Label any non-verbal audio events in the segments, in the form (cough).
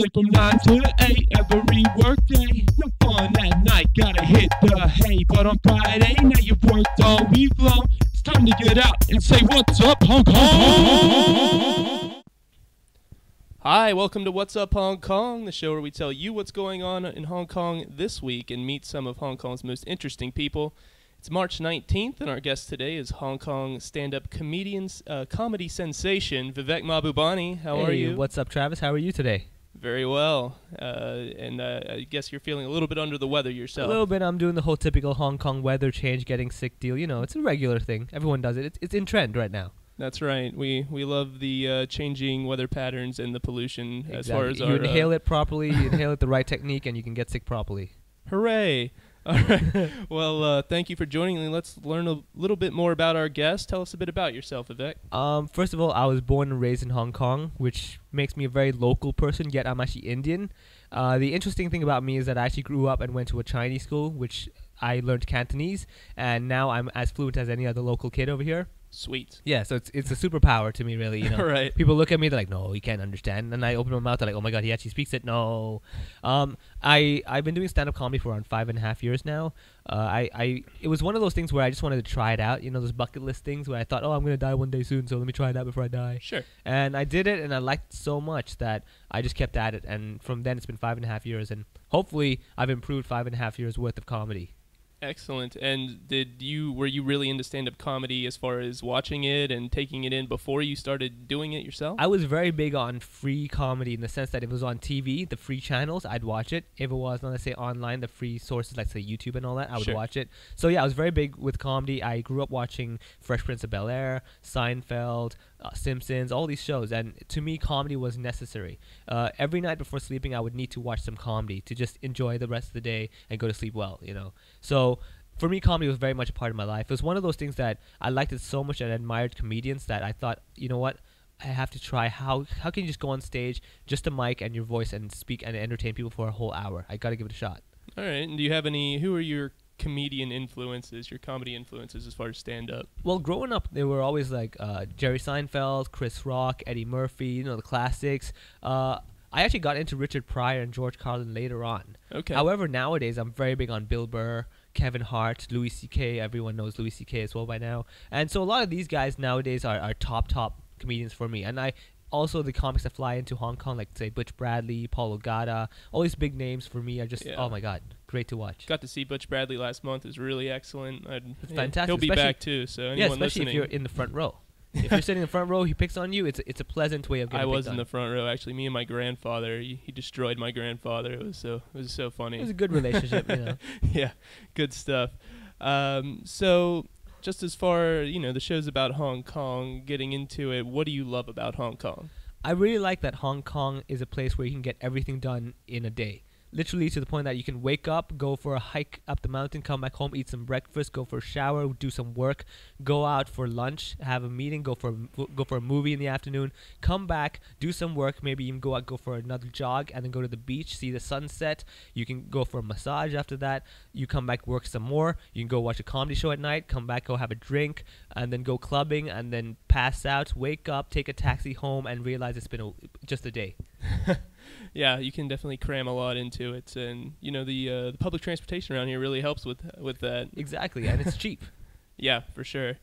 Thursday from 9 to 8 every workday. No fun at night, gotta hit the hay. But on Friday, now you've worked all week long. It's time to get out and say, What's up, Hong Kong? Hi, welcome to What's Up Hong Kong, the show where we tell you what's going on in Hong Kong this week and meet some of Hong Kong's most interesting people. It's March 19th, and our guest today is Hong Kong stand-up comedian, uh, comedy sensation Vivek Mahbubani. How hey, are you? What's up, Travis? How are you today? Very well. Uh, and uh, I guess you're feeling a little bit under the weather yourself. A little bit. I'm doing the whole typical Hong Kong weather change, getting sick deal. You know, it's a regular thing. Everyone does it. It's, it's in trend right now. That's right. We we love the uh, changing weather patterns and the pollution exactly. as far as you our, inhale uh, it properly, you inhale it the right technique, and you can get sick properly. (laughs) Hooray! All right. (laughs) well, uh, thank you for joining me. Let's learn a little bit more about our guest. Tell us a bit about yourself, Vivek. Um, first of all, I was born and raised in Hong Kong, which makes me a very local person. Yet I'm actually Indian. Uh, the interesting thing about me is that I actually grew up and went to a Chinese school, which I learned Cantonese, and now I'm as fluent as any other local kid over here. Sweet. Yeah, so it's it's a superpower to me, really. You (laughs) know, right. people look at me, they're like, "No, he can't understand," and I open my mouth, they're like, "Oh my god, he actually speaks it." No, um, I I've been doing stand up comedy for around five and a half years now. Uh, I I it was one of those things where I just wanted to try it out. You know, those bucket list things where I thought, "Oh, I'm gonna die one day soon, so let me try it out before I die." Sure. And I did it, and I liked it so much that I just kept at it, and from then it's been five and a half years, and hopefully I've improved five and a half years worth of comedy. Excellent. And did you were you really into stand-up comedy as far as watching it and taking it in before you started doing it yourself? I was very big on free comedy in the sense that if it was on TV, the free channels, I'd watch it. If it was, let's say, online, the free sources like say YouTube and all that, I would Sure. watch it. So yeah, I was very big with comedy. I grew up watching Fresh Prince of Bel Air, Seinfeld, uh, Simpsons, all these shows, and to me, comedy was necessary. Uh, every night before sleeping, I would need to watch some comedy to just enjoy the rest of the day and go to sleep well. You know, so for me, comedy was very much a part of my life. It was one of those things that I liked it so much and admired comedians that I thought, you know what, I have to try. How how can you just go on stage, just a mic and your voice, and speak and entertain people for a whole hour? I got to give it a shot. All right. And do you have any? Who are your comedian influences? Your comedy influences as far as stand-up? Well, growing up, they were always like uh, Jerry Seinfeld, Chris Rock, Eddie Murphy, you know the classics. Uh, I actually got into Richard Pryor and George Carlin later on. Okay. However, nowadays I'm very big on Bill Burr, Kevin Hart, Louis C.K. Everyone knows Louis C.K. as well by now, and so a lot of these guys nowadays are, are top top comedians for me. And I also the comics that fly into Hong Kong, like say Butch Bradley, Paul Ogata, all these big names for me are just Yeah. oh my god, great to watch. Got to see Butch Bradley last month. It was really excellent. I'd, fantastic, He'll be especially- back too. So anyone yeah, especially listening, if you're in the front row. (laughs) if you're sitting in the front row, he picks on you. It's a, it's a pleasant way of getting. I was in the front row. Actually, me and my grandfather. He, he destroyed my grandfather. It was so it was so funny. It was a good relationship, you know. (laughs) yeah, good stuff. Um, so, just as far you know, the show's about Hong Kong. Getting into it, what do you love about Hong Kong? I really like that Hong Kong is a place where you can get everything done in a day. Literally to the point that you can wake up, go for a hike up the mountain, come back home, eat some breakfast, go for a shower, do some work, go out for lunch, have a meeting, go for a, go for a movie in the afternoon, come back, do some work, maybe even go out, go for another jog, and then go to the beach, see the sunset. You can go for a massage after that. You come back, work some more. You can go watch a comedy show at night, come back, go have a drink, and then go clubbing, and then pass out, wake up, take a taxi home, and realize it's been a, just a day. (laughs) Yeah, you can definitely cram a lot into it, and you know the uh, the public transportation around here really helps with with that. Exactly, and it's cheap. (laughs) Yeah, for sure.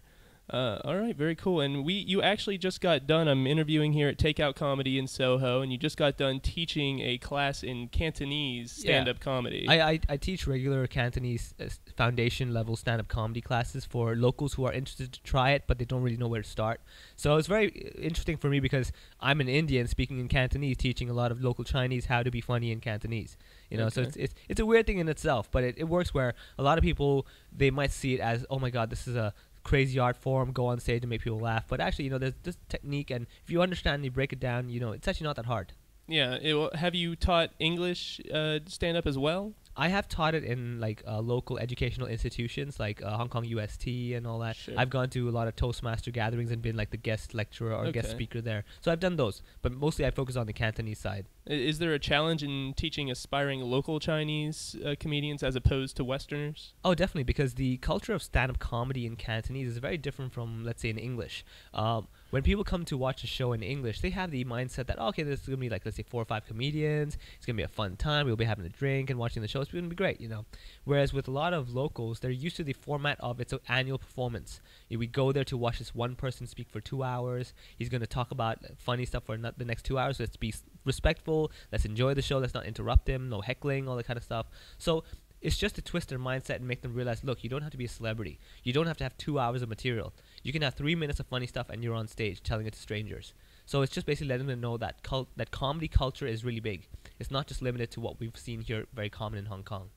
Uh, all right, very cool. And we, you actually just got done. I'm interviewing here at Takeout Comedy in Soho, and you just got done teaching a class in Cantonese Yeah. stand-up comedy. I, I, I teach regular Cantonese uh, foundation level stand up comedy classes for locals who are interested to try it, but they don't really know where to start. So it's very uh, interesting for me because I'm an Indian speaking in Cantonese, teaching a lot of local Chinese how to be funny in Cantonese. You know, so it's, it's it's a weird thing in itself, but it, it works where a lot of people they might see it as oh my god, this is a crazy art form, go on stage and make people laugh. But actually, you know, there's this technique, and if you understand, and you break it down, you know, it's actually not that hard. yeah. It, have you taught English uh, stand-up as well? I have taught it in like uh, local educational institutions like uh, Hong Kong UST and all that. Sure. I've gone to a lot of Toastmaster gatherings and been like the guest lecturer or guest speaker there. So I've done those, but mostly I focus on the Cantonese side. Is there a challenge in teaching aspiring local Chinese uh, comedians as opposed to Westerners? Oh, definitely, because the culture of stand-up comedy in Cantonese is very different from, let's say, in English. Um, when people come to watch a show in English, they have the mindset that, okay, there's gonna be like, let's say, four or five comedians. It's gonna be a fun time. We'll be having a drink and watching the show. It's gonna be great, you know. Whereas with a lot of locals, they're used to the format of its an annual performance. We go there to watch this one person speak for two hours. He's gonna talk about funny stuff for not the next two hours. Let's be respectful. Let's enjoy the show. Let's not interrupt him. No heckling, all that kind of stuff. So it's just to twist their mindset and make them realize look you don't have to be a celebrity you don't have to have two hours of material you can have three minutes of funny stuff and you're on stage telling it to strangers so it's just basically letting them know that cult- that comedy culture is really big it's not just limited to what we've seen here very common in hong kong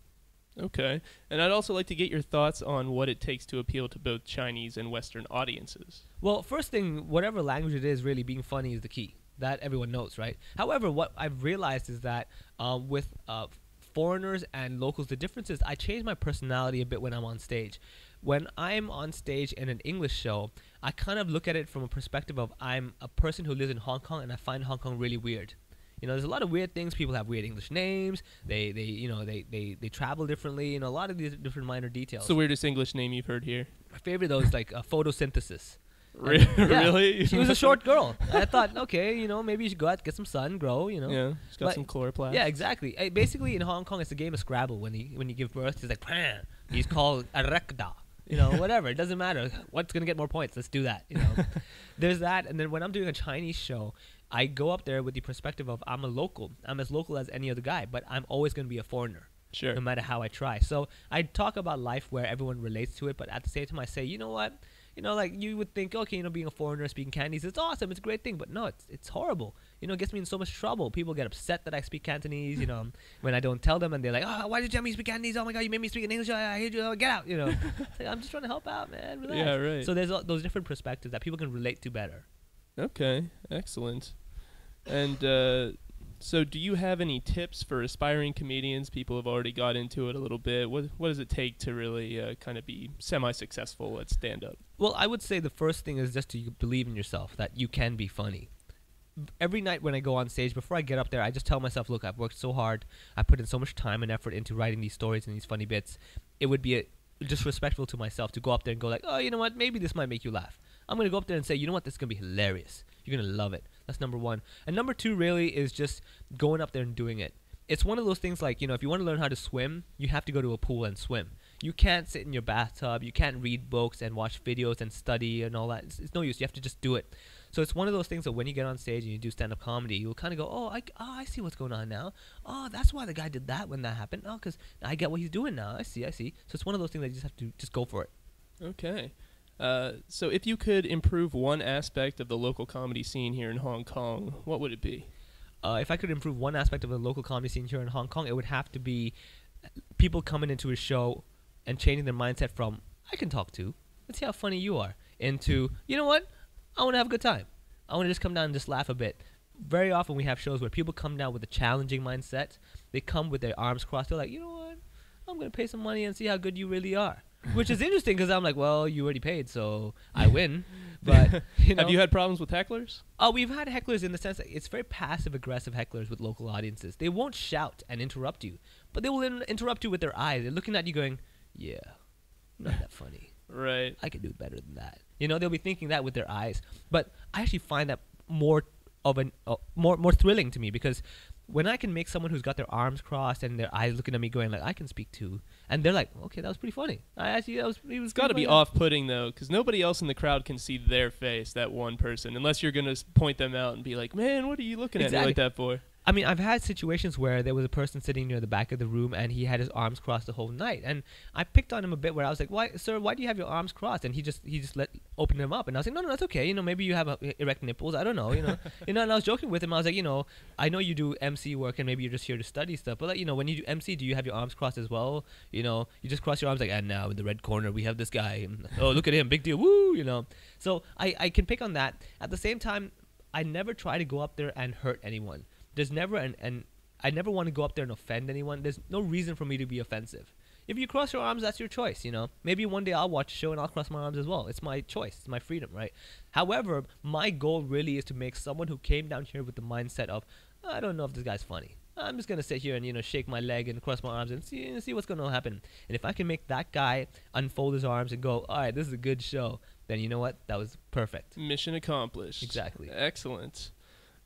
Okay. And I'd also like to get your thoughts on what it takes to appeal to both Chinese and Western audiences. Well, first thing, whatever language it is, really being funny is the key. That everyone knows, right? However, what I've realized is that um, with uh, foreigners and locals, the difference is I change my personality a bit when I'm on stage. When I'm on stage in an English show, I kind of look at it from a perspective of I'm a person who lives in Hong Kong and I find Hong Kong really weird. You know, there's a lot of weird things. People have weird English names. They, they, you know, they, they, they travel differently. You know, a lot of these different minor details. What's the weirdest English name you've heard here? my favorite though is like uh, photosynthesis. (laughs) Re- (laughs) Yeah. really? She was a short girl. I thought, okay, you know, maybe you should go out, get some sun, grow, you know. Yeah. She's got But- some chloroplast. Yeah, exactly. Uh, basically, in Hong Kong, it's a game of Scrabble. When he when you give birth, he's like, "Pah." he's called a rekda. You know, whatever. It doesn't matter. What's gonna get more points? Let's do that. You know, (laughs) there's that. And then when I'm doing a Chinese show, I go up there with the perspective of I'm a local. I'm as local as any other guy, but I'm always gonna be a foreigner Sure. no matter how I try. So I talk about life where everyone relates to it, but at the same time, I say, you know what? You know, like you would think, okay, you know, being a foreigner speaking Cantonese, it's awesome, it's a great thing, but no, it's it's horrible. You know, it gets me in so much trouble. People get upset that I speak Cantonese, you know, (laughs) when I don't tell them, and they're like, oh, why did you tell me speak Cantonese? Oh my god, you made me speak in English. I, I hate you. Oh, get out. You know, (laughs) it's like, I'm just trying to help out, man. Relax. Yeah, right. So there's all those different perspectives that people can relate to better. Okay, excellent. And uh, so, do you have any tips for aspiring comedians? People have already got into it a little bit. What What does it take to really uh, kind of be semi-successful at stand-up? Well, I would say the first thing is just to believe in yourself that you can be funny. Every night when I go on stage, before I get up there, I just tell myself, look, I've worked so hard. I put in so much time and effort into writing these stories and these funny bits. It would be a, disrespectful to myself to go up there and go like, oh, you know what? Maybe this might make you laugh. I'm going to go up there and say, you know what? This is going to be hilarious. You're to love it. That's number one. And number two really is just going up there and doing it. It's one of those things like, you know, if you want to learn how to swim, you have to go to a pool and swim. You can't sit in your bathtub. You can't read books and watch videos and study and all that. It's, it's no use. You have to just do it. So it's one of those things that when you get on stage and you do stand-up comedy, you'll kind of go, oh I, oh, I see what's going on now. Oh, that's why the guy did that when that happened. Ah, oh, because I get what he's doing now. I see, I see. So it's one of those things that you just have to just go for it. Okay. Uh, so, if you could improve one aspect of the local comedy scene here in Hong Kong, what would it be? uh, if I could improve one aspect of the local comedy scene here in Hong Kong, it would have to be people coming into a show and changing their mindset from "I can talk to," let's see how funny you are, into you know what, I want to have a good time. I want to just come down and just laugh a bit. Very often we have shows where people come down with a challenging mindset. They come with their arms crossed. They're like, you know what, I'm gonna pay some money and see how good you really are. Which is interesting because I'm like, well, you already paid, so I win. But (laughs) (laughs) you know, Have you had problems with hecklers? Oh, we've had hecklers in the sense that it's very passive aggressive hecklers with local audiences. They won't shout and interrupt you, but they will in- interrupt you with their eyes. They're looking at you going, "Yeah, not that funny. Right. I could do better than that." You know, they'll be thinking that with their eyes. But I actually find that more of an uh, more more thrilling to me because when I can make someone who's got their arms crossed and their eyes looking at me going like I can speak too, and they're like, "Okay, that was pretty funny." I actually that was it was got to be off-putting though, because nobody else in the crowd can see their face. That one person, unless you're gonna point them out and be like, "Man, what are you looking at me like that for?" I mean, I've had situations where there was a person sitting near the back of the room and he had his arms crossed the whole night, and I picked on him a bit where I was like, "Why, sir? Why do you have your arms crossed?" And he just he just let opened them up, and I was like, "No, no, that's okay. You know, maybe you have uh, erect nipples. I don't know. You know, (laughs) you know." And I was joking with him. I was like, "You know, I know you do MC work, and maybe you're just here to study stuff, but like, you know, when you do MC, do you have your arms crossed as well? You know, you just cross your arms like, and now in the red corner we have this guy. Oh, look at him, big deal, woo! You know." So I I can pick on that. At the same time, I never try to go up there and hurt anyone. There's never an, an I never want to go up there and offend anyone. There's no reason for me to be offensive. If you cross your arms, that's your choice, you know. Maybe one day I'll watch a show and I'll cross my arms as well. It's my choice. It's my freedom, right? However, my goal really is to make someone who came down here with the mindset of, I don't know if this guy's funny. I'm just gonna sit here and you know shake my leg and cross my arms and see and see what's gonna happen. And if I can make that guy unfold his arms and go, all right, this is a good show, then you know what? That was perfect. Mission accomplished. Exactly. Excellent.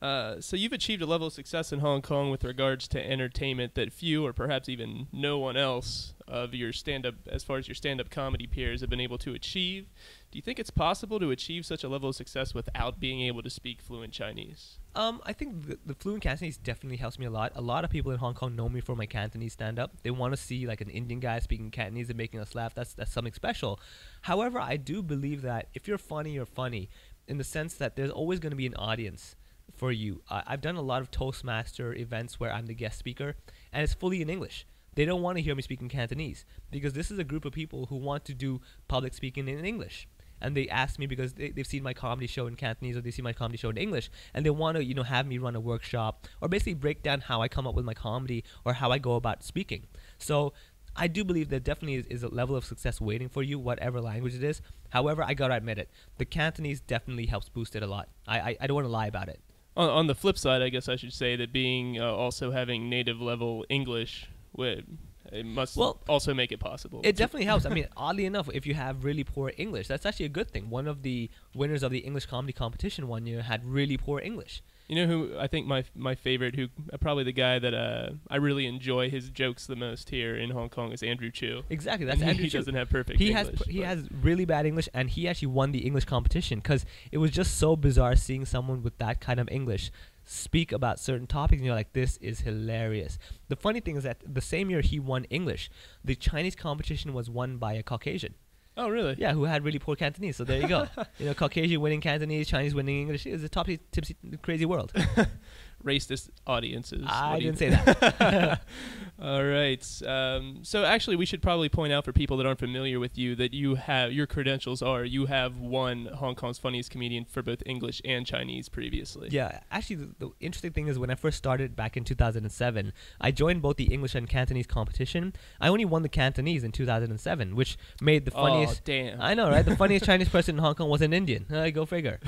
Uh, so you've achieved a level of success in Hong Kong with regards to entertainment that few, or perhaps even no one else, of your stand-up, as far as your stand-up comedy peers, have been able to achieve. Do you think it's possible to achieve such a level of success without being able to speak fluent Chinese? Um, I think the, the fluent Cantonese definitely helps me a lot. A lot of people in Hong Kong know me for my Cantonese stand-up. They want to see like an Indian guy speaking Cantonese and making us laugh. That's that's something special. However, I do believe that if you're funny, you're funny, in the sense that there's always going to be an audience for you. Uh, I've done a lot of Toastmaster events where I'm the guest speaker, and it's fully in English. They don't want to hear me speaking Cantonese because this is a group of people who want to do public speaking in English. And they ask me because they, they've seen my comedy show in Cantonese or they see my comedy show in English, and they want to, you know, have me run a workshop or basically break down how I come up with my comedy or how I go about speaking. So I do believe there definitely is, is, a level of success waiting for you, whatever language it is. However, I gotta admit it, the Cantonese definitely helps boost it a lot. I I, I don't want to lie about it. On, on the flip side, I guess I should say that being uh, also having native level English would it must Well, also make it possible. It definitely helps. I mean, (laughs) oddly enough, if you have really poor English, that's actually a good thing. One of the winners of the English comedy competition one year had really poor English. You know who I think my my favorite, who uh, probably the guy that uh, I really enjoy his jokes the most here in Hong Kong is Andrew Chu. Exactly, that's And Andrew he Chu. doesn't have perfect he English. has he has really bad English, and he actually won the English competition because it was just so bizarre seeing someone with that kind of English speak about certain topics, and you're like, this is hilarious. The funny thing is that the same year he won English, the Chinese competition was won by a Caucasian. Oh really? Yeah, who had really poor Cantonese. So there you go. (laughs) you know, Caucasian winning Cantonese, Chinese winning English. It's a top tipsy, crazy world. (laughs) Racist audiences. I didn't say that. (laughs) All right. Um, so actually, we should probably point out for people that aren't familiar with you that you have your credentials are you have won Hong Kong's funniest comedian for both English and Chinese previously. Yeah, actually, the, the interesting thing is when I first started back in 2007, I joined both the English and Cantonese competition. I only won the Cantonese in 2007, which made the funniest. Oh damn. I know, right? The funniest (laughs) Chinese person in Hong Kong was an Indian. (laughs) Uh, go figure.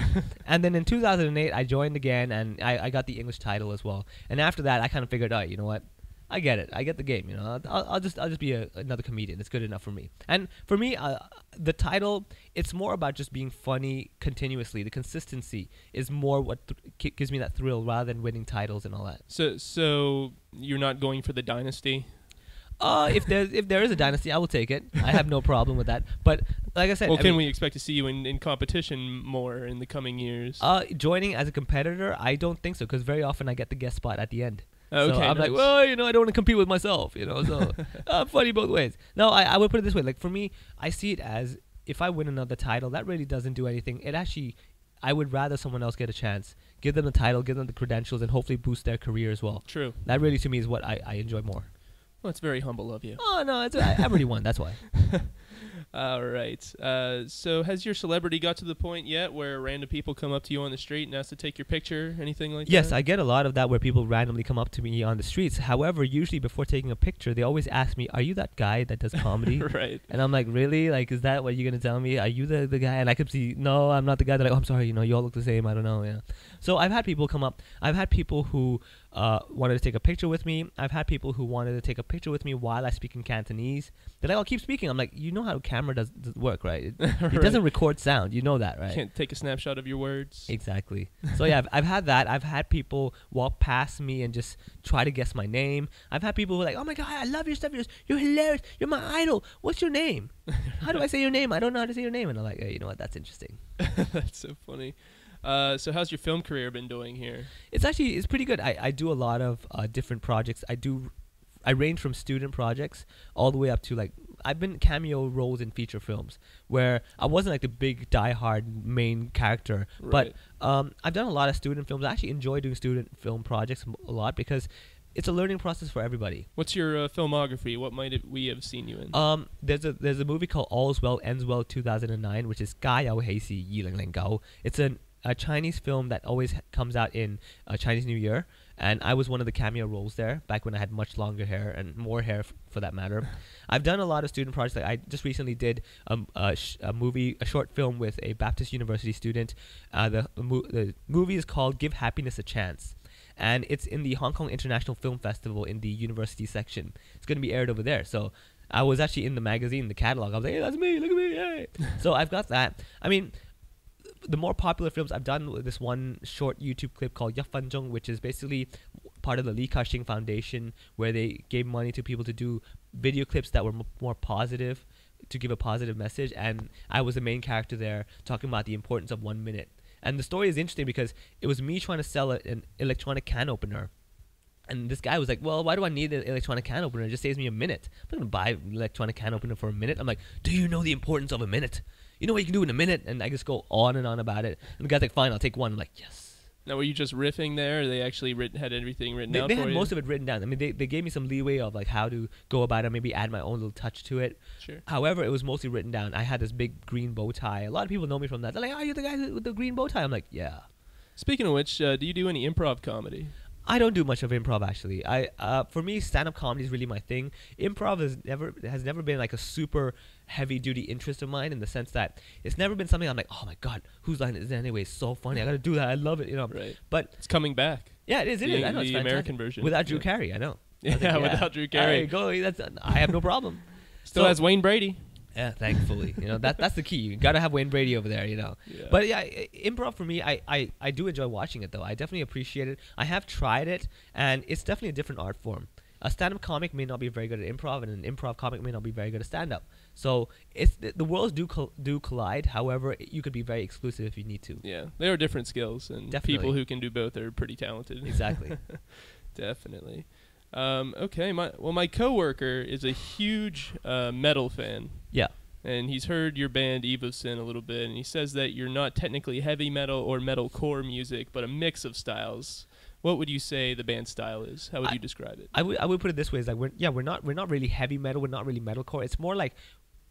and then in 2008, I joined again, and I, I got the English title as well. And after that, I kind of figured, all right, you know what? I get it. I get the game. You know, I'll, I'll, just I'll just be a, another comedian. It's good enough for me. And for me, uh, the title it's more about just being funny continuously. The consistency is more what th- gives me that thrill rather than winning titles and all that. So so you're not going for the dynasty? Uh, if there if there is a dynasty, I will take it. I have no problem with that. But like I said, Well, I can mean, we expect to see you in, in competition more in the coming years? Uh, joining as a competitor, I don't think so because very often I get the guest spot at the end. okay. so I'm like, well, you know, I don't want to compete with myself, you know. So I'm (laughs) funny both ways. No, I, I would put it this way: like for me, I see it as if I win another title, that really doesn't do anything. It actually, I would rather someone else get a chance, give them the title, give them the credentials, and hopefully boost their career as well. True. That really, to me, is what I, I enjoy more. Well, it's very humble of you. Oh no, it's, I, I've already won. That's why. (laughs) All right. Uh, so has your celebrity got to the point yet where random people come up to you on the street and ask to take your picture, anything like Yes, that? Yes, I get a lot of that where people randomly come up to me on the streets. However, usually before taking a picture, they always ask me, "Are you that guy that does comedy?" (laughs) right. And I'm like, really? Like, is that what you're gonna tell me? Are you the, the guy? And I could see, no, I'm not the guy. They're like, oh, I'm sorry, you know, you all look the same. I don't know. Yeah. So I've had people come up. I've had people who uh, wanted to take a picture with me. I've had people who wanted to take a picture with me while I speak in Cantonese. They're like, I'll keep speaking. I'm like, you know how a camera does, does work, right? It, (laughs) it doesn't record sound. You know that, right? Can't take a snapshot of your words. Exactly. So yeah, I've, I've had that. I've had people walk past me and just try to guess my name. I've had people who are like, "Oh my god, I love your stuff. You're, you're hilarious. You're my idol. What's your name? (laughs) How do I say your name? I don't know how to say your name." And I'm like, hey, "You know what? That's interesting." (laughs) That's so funny. Uh, so how's your film career been doing here? It's actually it's pretty good. I, I do a lot of uh, different projects. I do I range from student projects all the way up to like I've been cameo roles in feature films where I wasn't like the big die-hard main character, right. but um, I've done a lot of student films. I actually enjoy doing student film projects a lot because it's a learning process for everybody. What's your uh, filmography? What might it, we have seen you in? Um, there's a there's a movie called All's Well Ends Well 2009, which is Guy Yao Hei Si Yi Ling Ling Gao. It's an a Chinese film that always comes out in uh, Chinese New Year, and I was one of the cameo roles there back when I had much longer hair and more hair f- for that matter. (laughs) I've done a lot of student projects. Like I just recently did um, a, sh- a movie, a short film with a Baptist University student. Uh, the, mo- the movie is called "Give Happiness a Chance." And it's in the Hong Kong International Film Festival in the university section. It's going to be aired over there. So I was actually in the magazine, the catalog. I was like, hey, that's me, look at me, yay. (laughs) so I've got that. I mean, the more popular films I've done this one short YouTube clip called Yafanzhong, which is basically part of the Li Ka-shing Foundation, where they gave money to people to do video clips that were m- more positive, to give a positive message. And I was the main character there, talking about the importance of one minute. And the story is interesting because it was me trying to sell a, an electronic can opener. And this guy was like, "Well, why do I need an electronic can opener? It just saves me a minute. I'm not gonna buy an electronic can opener for a minute." I'm like, "Do you know the importance of a minute? You know what you can do in a minute?" And I just go on and on about it. And the guy's like, "Fine, I'll take one." I'm like, "Yes." Now, were you just riffing there? Or they actually writ- had everything written They, out they for had you? most of it written down. I mean, they, they gave me some leeway of like how to go about it, maybe add my own little touch to it. Sure. However, it was mostly written down. I had this big green bow tie. A lot of people know me from that. They're like, "Oh, you're the guy with the green bow tie." I'm like, "Yeah." Speaking of which, uh, do you do any improv comedy? I don't do much of improv actually. I uh, for me, stand-up comedy is really my thing. Improv has never has never been like a super heavy-duty interest of mine in the sense that it's never been something I'm like, oh my god, whose line is it anyway? It's so funny. I got to do that. I love it. You know. Right. But It's coming back. yeah, it is. It the is. I know it's the. American version. without Drew Yeah. Carey. I know. (laughs) I Yeah, like, without Drew There Carey. you go. That's I have no problem. Still So- has Wayne Brady. Yeah, thankfully, you know that that's the key. You gotta have Wayne Brady over there, you know. Yeah. But yeah, improv for me, I, I I do enjoy watching it though. I definitely appreciate it. I have tried it, and it's definitely a different art form. A stand-up comic may not be very good at improv, and an improv comic may not be very good at stand-up. So it's the, the worlds do col- do collide. However, you could be very exclusive if you need to. Yeah, there are different skills, and Definitely. people who can do both are pretty talented. Exactly. (laughs) Definitely. Um, okay, my well, my coworker is a huge uh, metal fan, yeah. and he's heard your band Evo Sin a little bit, and he says that you're not technically heavy metal or metal core music, but a mix of styles. What would you say the band style is? How would I- you describe it? I would I would put it this way: is like we're yeah we're not we're not really heavy metal. We're not really metalcore. It's more like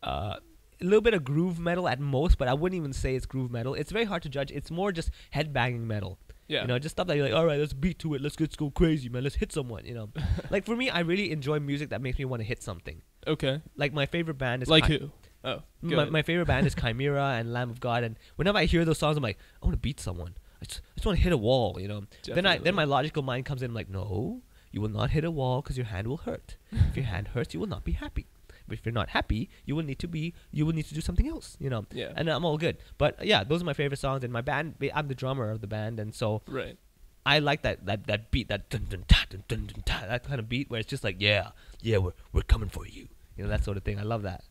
uh, a little bit of groove metal at most, but I wouldn't even say it's groove metal. It's very hard to judge. It's more just headbanging metal. yeah, You know, just stuff that you're like, all right, let's beat to it. Let's get go crazy, man. Let's hit someone. You know, (laughs) like for me, I really enjoy music that makes me want to hit something. Okay. Like my favorite band is Like Chi- who? Oh, My, ahead. my favorite band is (laughs) Chimaira and Lamb of God, and whenever I hear those songs, I'm like, I want to beat someone. I just, I just want to hit a wall, you know. Then I then my logical mind comes in, I'm like, no, you will not hit a wall because your hand will hurt. if your hand hurts, you will not be happy. But if you're not happy, you will need to be, you will need to do something else, you know. Yeah. And I'm all good. But yeah, those are my favorite songs. And my band, I'm the drummer of the band, and so right. I like that that that beat, that dun dun ta dun dun dun ta, that kind of beat where it's just like, yeah, yeah, we're we're coming for you, you know, that sort of thing. I love that.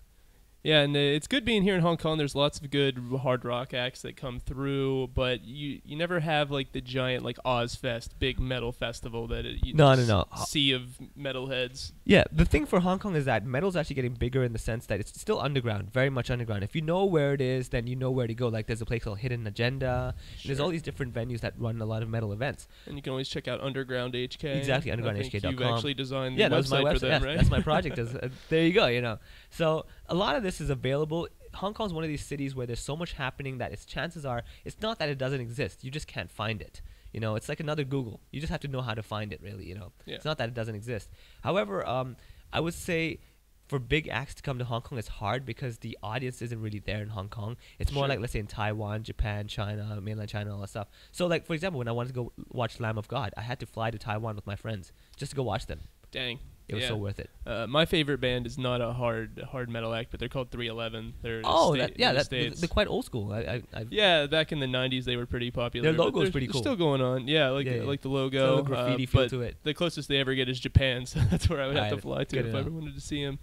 Yeah, and it's good being here in Hong Kong. There's lots of good hard rock acts that come through, but you you never have like the giant like Ozzfest big metal festival that it, you No, no, no. sea of metalheads. Yeah, the thing for Hong Kong is that metal's actually getting bigger in the sense that it's still underground, very much underground. If you know where it is, then you know where to go. Like there's a place called Hidden Agenda. and There's all these different venues that run a lot of metal events. And you can always check out Underground HK. Exactly, think You've actually designed yeah, the website website. for them, right? That's my project. (laughs) is, uh, there you go. You know, so a lot of this is available. Hong Kong's one of these cities where there's so much happening that its chances are it's not that it doesn't exist. You just can't find it. You know, it's like another Google. You just have to know how to find it. Really, you know, Yeah. it's not that it doesn't exist. However, um, I would say for big acts to come to Hong Kong, it's hard because the audience isn't really there in Hong Kong. It's more Sure. like let's say in Taiwan, Japan, China, mainland China, all that stuff. So like for example, when I wanted to go watch Lamb of God, I had to fly to Taiwan with my friends just to go watch them. Dang. It was Yeah. so worth it. Uh, my favorite band is not a hard hard metal act, but they're called 311. They're Oh, sta- that, yeah, the they're, quite old school. I, I, I've, Yeah, back in the '90s, they were pretty popular. Their logo's they're- pretty cool. Still going on. Yeah, like Yeah, the, yeah. like the It's got a logo. little graffiti uh, feel to it. The closest they ever get is Japan, (laughs) so that's where I would have to fly to if I ever wanted to see him.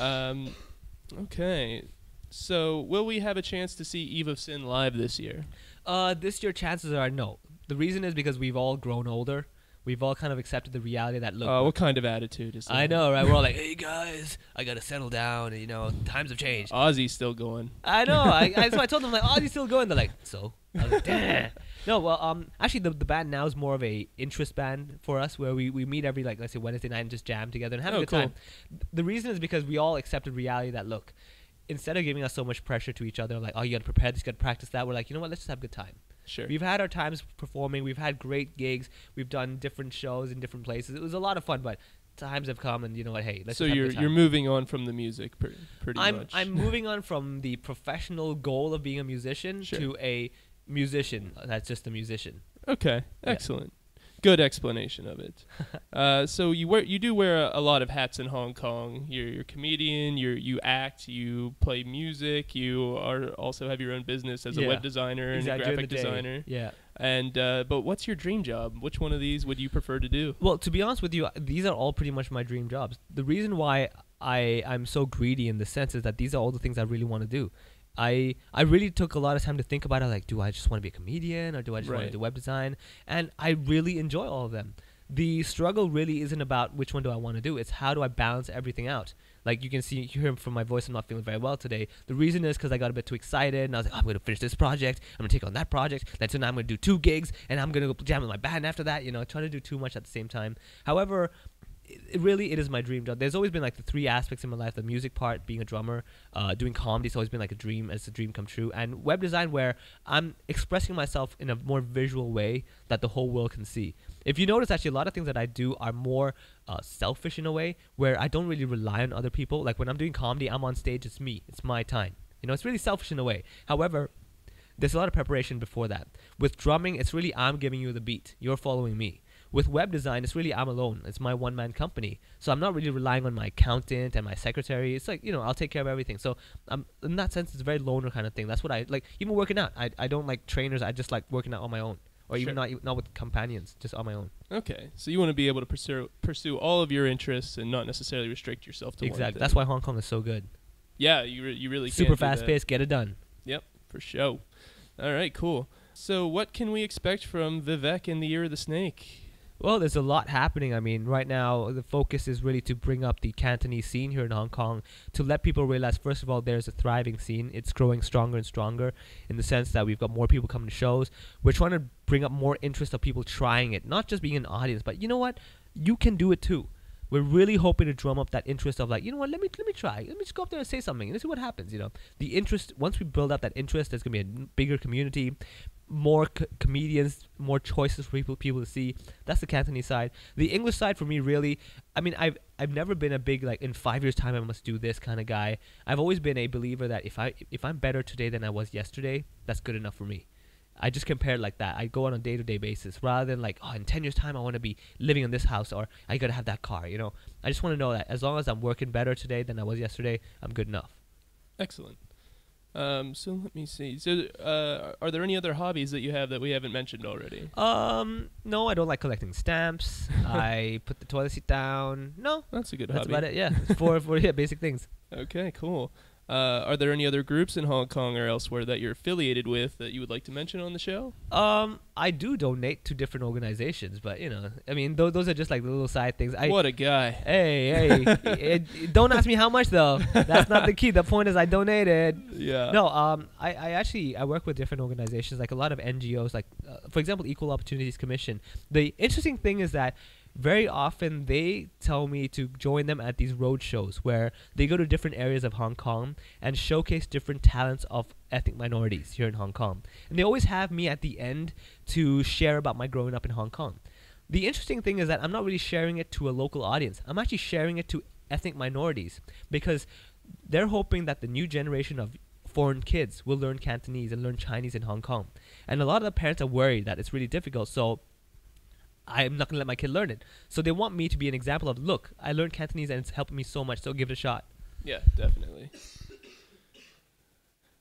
Um, okay, so will we have a chance to see Eve of Sin live this year? Uh, this year chances are no. The reason is because we've all grown older. We've all kind of accepted the reality that look. uh, what kind of attitude is that? I know, right? We're all like, (laughs) "Hey guys, I gotta settle down." And, you know, times have changed. Ozzy's still going. I know. I, I so I (laughs) told them like, "Oh, he's still going." They're like, "So?" I was like, "Damn." No, well, um, actually, the the band now is more of a interest band for us, where we, we meet every like let's say Wednesday night and just jam together and have Oh, a good cool. time. The reason is because we all accepted reality that look, instead of giving us so much pressure to each other, like, "Oh, you gotta prepare this, you gotta practice that," we're like, you know what? Let's just have a good time. Sure. We've had our times performing. We've had great gigs. We've done different shows in different places. It was a lot of fun, but times have come, and you know what? Hey, let's so just have a you're you're moving on from the music pretty, pretty I'm much. I'm (laughs) moving on from the professional goal of being a musician Sure. to a musician that's just a musician. Okay, Yeah. Good explanation of it. (laughs) uh, so you wear you do wear a, a lot of hats in Hong Kong. You're you're a comedian. You you act. You play music. You are also have your own business as a web designer and Exactly, graphic designer. Yeah. And uh, but what's your dream job? Which one of these would you prefer to do? Well, to be honest with you, these are all pretty much my dream jobs. The reason why I I'm so greedy in the sense is that these are all the things I really want to do. I I really took a lot of time to think about it. Like, do I just want to be a comedian or do I just want to do web design? And I really enjoy all of them. The struggle really isn't about which one do I want to do. It's how do I balance everything out. Like you can see hear from my voice, I'm not feeling very well today. The reason is because I got a bit too excited, and I was like, "Oh, I'm going to finish this project. I'm going to take on that project. Then tonight I'm going to do two gigs, and I'm going to go jam with my band after that. You know, I try to do too much at the same time. However, it, really it is my dream job. There's always been like the three aspects in my life: the music part, being a drummer, uh, doing comedy. It's always been like a dream, as a dream come true, and web design, where I'm expressing myself in a more visual way that the whole world can see. If you notice, actually, a lot of things that I do are more uh, selfish in a way, where I don't really rely on other people. Like when I'm doing comedy, I'm on stage. It's me. It's my time. You know, it's really selfish in a way. However, there's a lot of preparation before that. With drumming, it's really I'm giving you the beat. You're following me. With web design, it's really I'm alone. It's my one man company. So I'm not really relying on my accountant and my secretary. It's like, you know, I'll take care of everything. So um, in that sense, it's a very loner kind of thing. That's what I like. Even working out, I, I don't like trainers. I just like working out on my own. Or even not, not with companions, just on my own. Okay, so you want to be able to pursue pursue all of your interests and not necessarily restrict yourself to one exactly. That's why Hong Kong is so good. Yeah, you re- you really Super fast paced, get it done. Yep, for sure. All right, cool. So what can we expect from Vivek in the Year of the Snake? Well, there's a lot happening. I mean, right now the focus is really to bring up the Cantonese scene here in Hong Kong to let people realize, first of all, there's a thriving scene. It's growing stronger and stronger in the sense that we've got more people coming to shows. We're trying to bring up more interest of people trying it, not just being an audience, but you know what? You can do it too. We're really hoping to drum up that interest of like, you know what? Let me let me try. Let me just go up there and say something and see what happens. You know, the interest. Once we build up that interest, there's gonna be a bigger community, more co- comedians, more choices for people people to see. That's the Cantonese side. The English side for me, really, I mean, I've I've never been a big like in five years time I must do this kind of guy. I've always been a believer that if I if I'm better today than I was yesterday, that's good enough for me. I just compare it like that. I go on a day to day basis rather than like, oh, in ten years time I want to be living in this house or I gotta have that car. You know, I just want to know that as long as I'm working better today than I was yesterday, I'm good enough. Excellent. Um, so let me see. So, uh, are there any other hobbies that you have that we haven't mentioned already? Um, no, I don't like collecting stamps. (laughs) I put the toilet seat down. No, That's a good hobby. that's hobby. about it. Yeah, for for yeah, basic things. (laughs) Okay, cool. Uh, are there any other groups in Hong Kong or elsewhere that you're affiliated with that you would like to mention on the show? Um, I do donate to different organizations, but you know, I mean, th- those are just like the little side things. I what a guy! hey hey, (laughs) it, don't ask me how much though. That's not the key. The point is I donated. Yeah. No, um, I, I actually I work with different organizations, like a lot of NGOs, like uh, for example, Equal Opportunities Commission. The interesting thing is that very often they tell me to join them at these road shows where they go to different areas of Hong Kong and showcase different talents of ethnic minorities here in Hong Kong. And they always have me at the end to share about my growing up in Hong Kong. The interesting thing is that I'm not really sharing it to a local audience. I'm actually sharing it to ethnic minorities because they're hoping that the new generation of foreign kids will learn Cantonese and learn Chinese in Hong Kong. And a lot of the parents are worried that it's really difficult, so I'm not going to let my kid learn it. So they want me to be an example of, look, I learned Cantonese and it's helping me so much, so give it a shot. Yeah, definitely.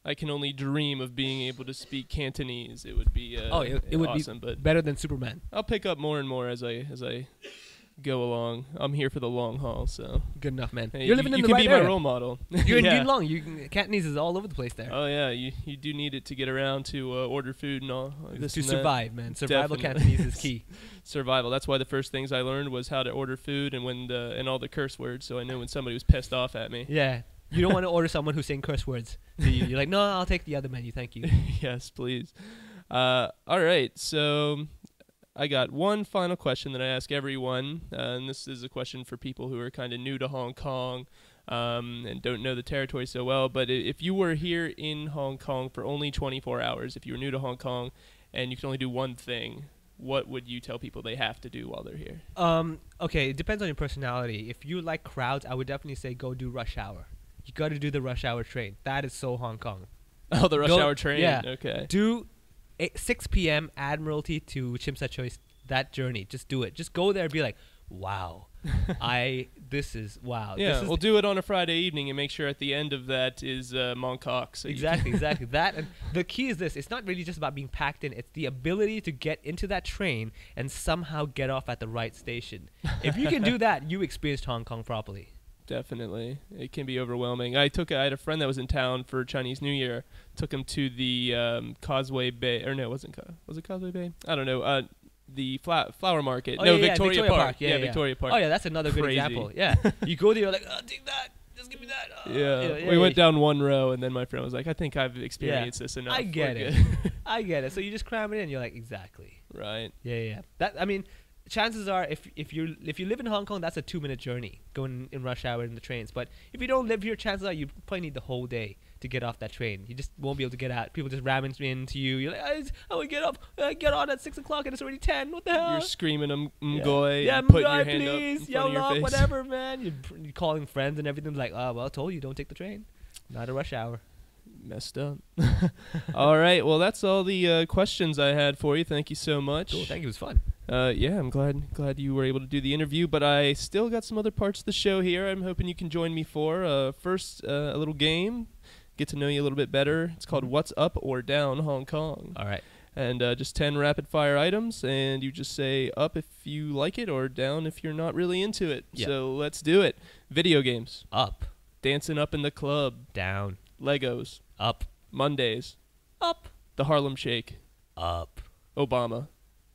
I can only dream of being able to speak Cantonese. It would be uh, Oh, it- it would be- awesome, but Better than Superman. I'll pick up more and more as I as I go along. I'm here for the long haul, so Good enough, man. hey, You're you, living in you the can be area. my role model. (laughs) You're in yeah. Yuen Long. You Cantonese is all over the place there. Oh yeah, you you do need it to get around to uh, order food and all this to and that. survive, man. Survival Definitely. Cantonese is key. (laughs) Survival. That's why the first things I learned was how to order food and when the, and all the curse words, so I knew when somebody was pissed off at me. Yeah. You don't want to order someone who's saying curse words to you. You're like, no, I'll take the other menu. Thank you. (laughs) yes, please. Uh, all right, so I got one final question that I ask everyone, uh, and this is a question for people who are kind of new to Hong Kong um, and don't know the territory so well. But if you were here in Hong Kong for only 24 hours, if you were new to Hong Kong and you can only do one thing, what would you tell people they have to do while they're here? Um, okay, it depends on your personality. If you like crowds, I would definitely say go do rush hour. You got to do the rush hour train. That is so Hong Kong. Oh, the rush Go- hour train. yeah. Okay. Do eight, 6 p.m. Admiralty to Tsim Sha Tsui. That journey, just do it. Just go there and be like, wow, (laughs) I this is wow. Yeah, this is we'll do it on a Friday evening and make sure at the end of that is uh, Mongkok. So exactly, (laughs) exactly. That and the key is this: it's not really just about being packed in; it's the ability to get into that train and somehow get off at the right station. If you can do (laughs) that, you experienced Hong Kong properly. Definitely, it can be overwhelming. I took I had a friend that was in town for Chinese New Year. Took him to the um, Causeway Bay, or no, it wasn't was it Causeway Bay? I don't know. Uh, the fla- flower market. Oh, no, yeah, yeah, Victoria, Victoria Park. Park, yeah, yeah. Victoria Park. Oh yeah, that's another good example. Yeah, (laughs) you go there, you're like, oh, take that, just give me that. Oh, Yeah, yeah, we went yeah. down one row, and then my friend was like, "I think I've experienced this enough." I We're get it. (laughs) I get it. So you just cram it in. You're like, exactly. right. Yeah, yeah. yeah. That I mean, chances are, if if you if you live in Hong Kong, that's a two minute journey going in rush hour in the trains. But if you don't live here, chances are you probably need the whole day to get off that train. You just won't be able to get out. People just ramming into you. You're like, I, I to get off. I get on at six o'clock and it's already ten. What the hell? You're screaming um, Yeah. mgoy yeah, putting your hand up please, front yell up, face. whatever, man. You're, you're calling friends and everything. Like, oh, well, I told you, don't take the train. Not a rush hour. Messed up. (laughs) all right. Well, that's all the uh, questions I had for you. Thank you so much. Cool. Thank you. It was fun. Uh, yeah, I'm glad glad you were able to do the interview, but I still got some other parts of the show here. I'm hoping you can join me for. Uh, first, uh, a little game, get to know you a little bit better. It's called "What's Up or Down Hong Kong," All right. and uh, just ten rapid fire items, and you just say up if you like it or down if you're not really into it. Yeah. So let's do it. Video games, Up, dancing up in the club, down, Legos, up, Mondays, up, the Harlem Shake, up, Obama,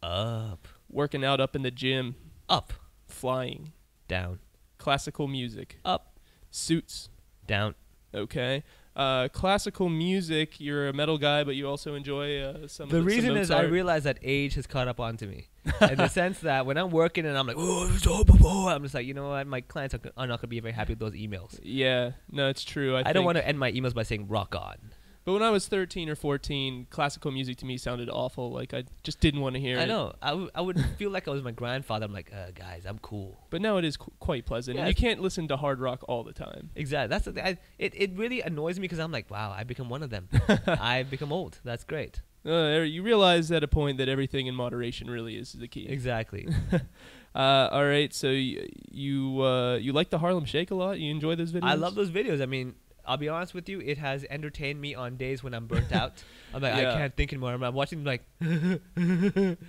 up, working out up in the gym, up, flying, down, classical music, up, suits. down. Okay. Uh, classical music. You're a metal guy, but you also enjoy uh, some. The of the, some reason is I Mozart. realize that age has caught up onto me, (laughs) in the sense that when I'm working and I'm like, oh, it's so blah, blah," I'm just like, you know what, my clients are, are not gonna be very happy with those emails. Yeah, no, it's true. I, I, don't want to end my emails by saying rock on. But when I was 13 or 14, classical music to me sounded awful. Like I just didn't want to hear I it. I know. I, w- I would feel like I was my grandfather. I'm like, uh, guys, I'm cool. But now it is qu- quite pleasant. Yeah, and you can't listen to hard rock all the time. Exactly. That's the thing. I, it. It really annoys me because I'm like, wow, I become one of them. (laughs) I've become old. That's great. Uh, you realize at a point that everything in moderation really is the key. Exactly. (laughs) Uh, all right, so y- you uh, you like the Harlem Shake a lot? You enjoy those videos? I love those videos. I mean, I'll be honest with you, it has entertained me on days when I'm burnt out. (laughs) I'm like, Yeah. I can't think anymore. I'm, I'm watching like, (laughs) Yeah.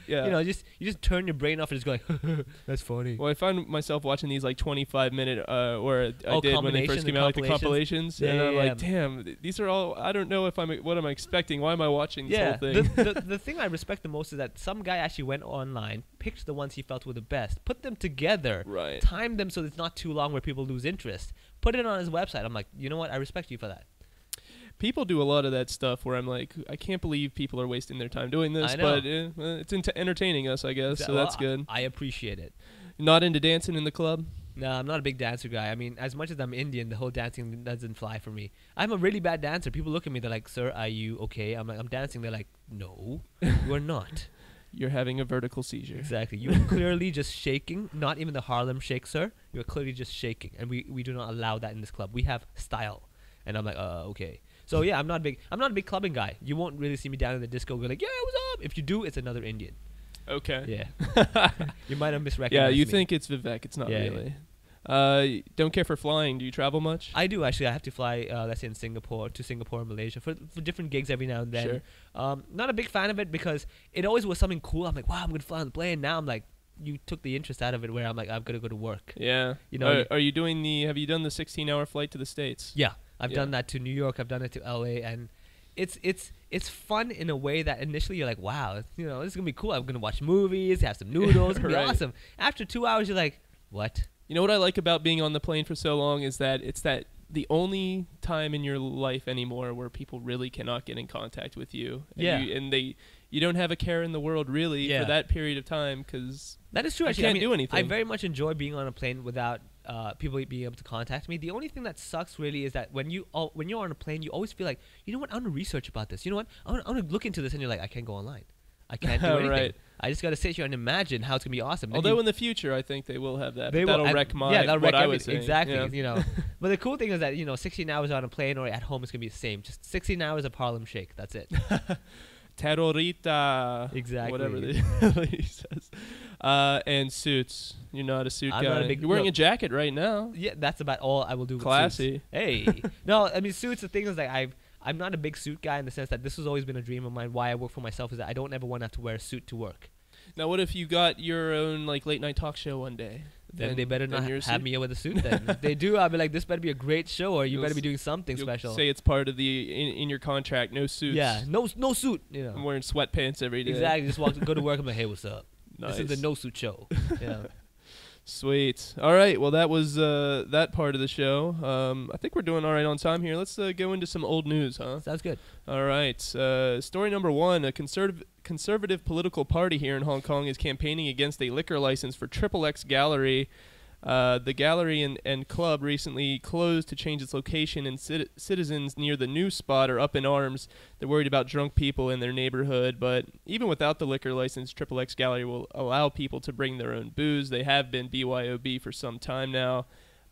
you know, just you just turn your brain off and just go like, (laughs) that's funny. Well, I find myself watching these like 25 minute, uh, or I Oh, did when they first the came out, like the compilations? Yeah, and I'm like, damn, these are all. I don't know if I'm. What am I expecting? Why am I watching this yeah, whole the, thing? the, the thing I respect the most is that some guy actually went online, picked the ones he felt were the best, put them together, right. timed them so it's not too long where people lose interest, put it on his website. I'm like, you know what? I respect you for that. People do a lot of that stuff where I'm like, I can't believe people are wasting their time doing this, but eh, it's ent- entertaining us, I guess. So Well, that's good. I, I appreciate it. Not into dancing in the club. No, I'm not a big dancer guy. I mean, as much as I'm Indian, the whole dancing doesn't fly for me. I'm a really bad dancer. People look at me, they're like, "Sir, are you okay?" I'm like, "I'm dancing." They're like, "No, you are not." (laughs) You're having a vertical seizure. exactly. You are clearly just shaking. Not even the Harlem Shake, sir. You are clearly just shaking, and we we do not allow that in this club. We have style, and I'm like, "Uh, okay." So yeah, I'm not big. I'm not a big clubbing guy. You won't really see me down in the disco go like, "Yeah, what's up?" If you do, it's another Indian. Okay. Yeah. (laughs) you might have misrecognized. Yeah, you me. think it's Vivek. It's not Yeah, yeah. Uh, don't care for flying. Do you travel much? I do actually. I have to fly, uh, let's say in Singapore to Singapore, Malaysia for for different gigs every now and then. Sure. Um, not a big fan of it because it always was something cool. I'm like, wow, I'm gonna fly on the plane. Now I'm like, you took the interest out of it. Where I'm like, I'm gonna go to work. Yeah. You know, Are, you- are you doing the? Have you done the 16-hour flight to the states? Yeah, I've Yeah. done that to New York. I've done it to LA, and it's it's it's fun in a way that initially you're like, wow, you know, this is gonna be cool. I'm gonna watch movies, have some noodles, it's gonna (laughs) Right. be awesome. After two hours, you're like, what? You know what I like about being on the plane for so long is that it's that the only time in your life anymore where people really cannot get in contact with you. And Yeah. You, and they, you don't have a care in the world really Yeah. for that period of time because That is true. Actually, I can't mean, do anything. I very much enjoy being on a plane without uh, people being able to contact me. The only thing that sucks really is that when you when you're on a plane, you always feel like, you know what, I want to research about this. You know what, I I want to look into this, and you're like, I can't go online. I can't do (laughs) anything. Right. I just gotta sit here and imagine how it's gonna be awesome. Then Although you- in the future, I think they will have that. they will- that'll wreck my yeah, that'll wreck I was saying. exactly. Yeah. You know, (laughs) but the cool thing is that you know, 16 hours on a plane or at home is gonna be the same. Just 16 hours of Harlem Shake. That's it. (laughs) Terrorita. Exactly. Whatever the lady says. Uh, and suits. You're not a suit I'm guy. not a big- You're wearing no. a jacket right now. yeah, that's about all I will do. With Classy. Hey, no, I mean suits. The thing is like I've. I'm not a big suit guy in the sense that this has always been a dream of mine. Why I work for myself is that I don't ever want to have to wear a suit to work. Now, what if you got your own like late night talk show one day? Then, they better not you're a have suit- me with a suit. Then (laughs) if they do, I'll be like, this better be a great show, or you You'll better be doing something special. Say it's part of the in, in your contract. No suits. yeah, no, no suit. You know, I'm wearing sweatpants every day. exactly. Just walk, go to work. I'm like, (laughs) hey, what's up? Nice. This is the no suit show. yeah. (laughs) Sweet. All right. Well, that was uh, that part of the show. Um, I think we're doing all right on time here. Let's uh, go into some old news, huh? Sounds good. All right. Uh, story number one: A conservative conservative political party here in Hong Kong is campaigning against a liquor license for Triple X Gallery. Uh, the gallery and, and club recently closed to change its location, and cit- citizens near the new spot are up in arms. They're worried about drunk people in their neighborhood. But even without the liquor license, Triple X Gallery will allow people to bring their own booze. They have been BYOB for some time now.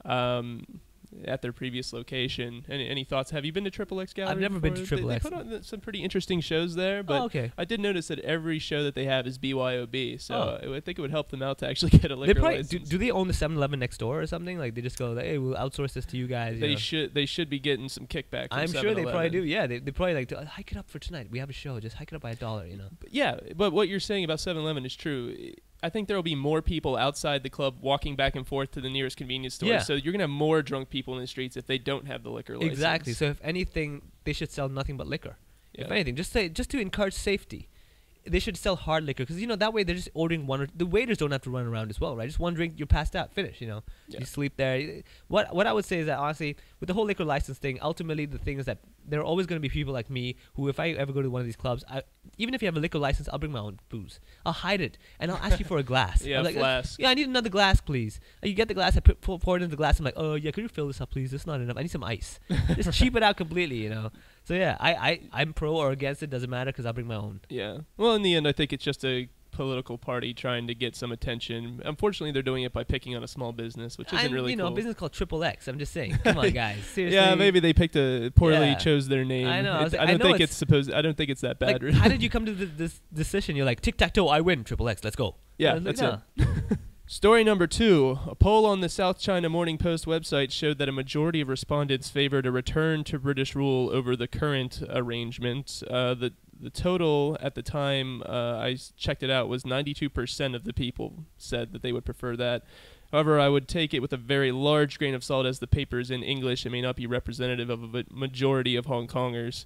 Um, at their previous location. Any, any thoughts? Have you been to Triple X Gallery? I've never been to before? They- Triple they, put on some pretty interesting shows there, but oh, okay. I did notice that every show that they have is BYOB, so Oh. I think it would help them out to actually (laughs) get a They liquor probably do, license. do. they own the 7-Eleven next door or something? Like they just go, hey, we'll outsource this to you guys. you they know. should they should be getting some kickback. From I'm sure they probably do. Yeah, they, they probably like to, hike it up for tonight. We have a show. Just hike it up by a dollar. You know. But yeah, but what you're saying about 7-Eleven is true. I think there will be more people outside the club walking back and forth to the nearest convenience store. Yeah. So you're gonna have more drunk people in the streets if they don't have the liquor license. Exactly. So if anything, they should sell nothing but liquor. If anything, just say just to encourage safety. They should sell hard liquor because you know that way they're just ordering one. Or, the waiters don't have to run around as well, right? Just one drink, you're passed out, finish. You know, Yeah. you sleep there. What what I would say is that honestly, with the whole liquor license thing, ultimately the thing is that there are always going to be people like me who, if I ever go to one of these clubs, I, even if you have a liquor license, I'll bring my own booze. I'll hide it and I'll ask you for a glass. (laughs) Yeah, I'm like, "Uh, flask. Yeah, I need another glass, please. Uh, You get the glass, I put, pour, pour it in the glass. I'm like, oh yeah, can you fill this up, please? It's not enough. I need some ice. (laughs) Just cheap it out completely, you know. So yeah, I, I I'm pro or against it doesn't matter because I'll bring my own. Yeah. Well, in the end, I think it's just a political party trying to get some attention. Unfortunately, they're doing it by picking on a small business, which isn't I'm, really you know, cool. a business called Triple X. I'm just saying. (laughs) Come on, guys. Seriously. yeah, maybe they picked a poorly Yeah. chose their name. I know, I It- like, I I don't know think it's- it's supposed. I don't think it's that bad. Like, how did you come to th- this decision? You're like tic tac toe. I win. Triple X. Let's go. Yeah, like, that's "No." (laughs) Story number two: A poll on the South China Morning Post website showed that a majority of respondents favored a return to British rule over the current arrangement. Uh, the the total at the time uh, I checked it out was 92% of the people said that they would prefer that. However, I would take it with a very large grain of salt as the paper is in English and may not be representative of a majority of Hong Kongers.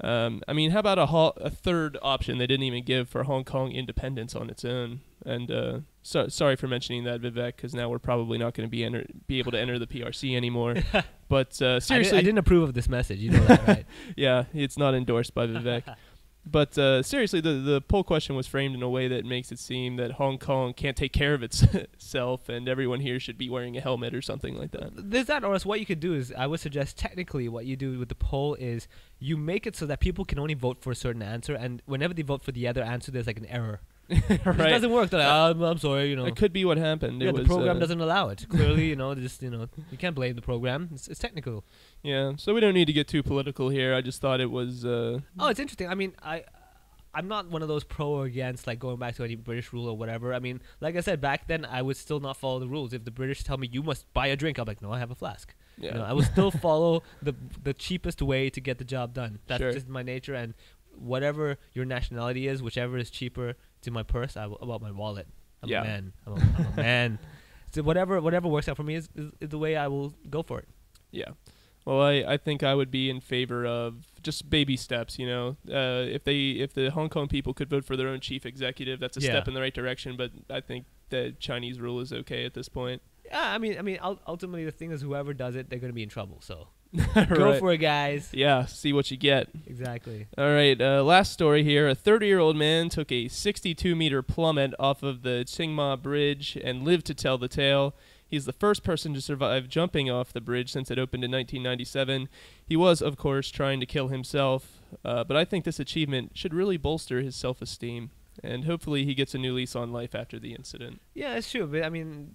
Um, I mean, how about a, ho- a third option they didn't even give for Hong Kong independence on its own? And uh, so, sorry for mentioning that, Vivek, because now we're probably not going to be enter- be able to enter the PRC anymore. (laughs) but uh, I, did, seriously, I didn't approve of this message. You know that, right? (laughs) yeah, it's not endorsed by Vivek. (laughs) but uh, seriously, the the poll question was framed in a way that makes it seem that Hong Kong can't take care of itself, and everyone here should be wearing a helmet or something like that. There's that, or else what you could do is, I would suggest technically what you do with the poll is you make it so that people can only vote for a certain answer, and whenever they vote for the other answer, there's like an error. (laughs) It doesn't work. They're like, I'm, I'm sorry, you know. It could be what happened. yeah, it the program uh, doesn't allow it. Clearly, (laughs) you know, just you know, you can't blame the program. It's, it's technical. Yeah, so we don't need to get too political here. I just thought it was. Uh, Oh, it's interesting. I mean, I. I'm not one of those pro or against like going back to any British rule or whatever. I mean, like I said back then, I would still not follow the rules. If the British tell me you must buy a drink, I'm like, no, I have a flask. yeah. You know, I will still (laughs) follow the the cheapest way to get the job done. That's Sure. just my nature, and whatever your nationality is, whichever is cheaper to my purse, I will, about my wallet. I'm Yeah. a man. I'm a, I'm a man. (laughs) So whatever whatever works out for me is, is, is the way I will go for it. Yeah. Well, I, I think I would be in favor of just baby steps. You know, uh, if they if the Hong Kong people could vote for their own chief executive, that's a Yeah. step in the right direction. But I think the Chinese rule is okay at this point. Yeah, I mean, I mean, ultimately the thing is, whoever does it, they're gonna be in trouble. So (laughs) Right. go for it, guys. Yeah, see what you get. Exactly. All right, uh, last story here. A 30 year old man took a 62 meter plummet off of the Tsingma Bridge and lived to tell the tale. He's the first person to survive jumping off the bridge since it opened in 1997. He was, of course, trying to kill himself, uh, but I think this achievement should really bolster his self esteem. and hopefully he gets a new lease on life after the incident. Yeah, it's true. But I mean,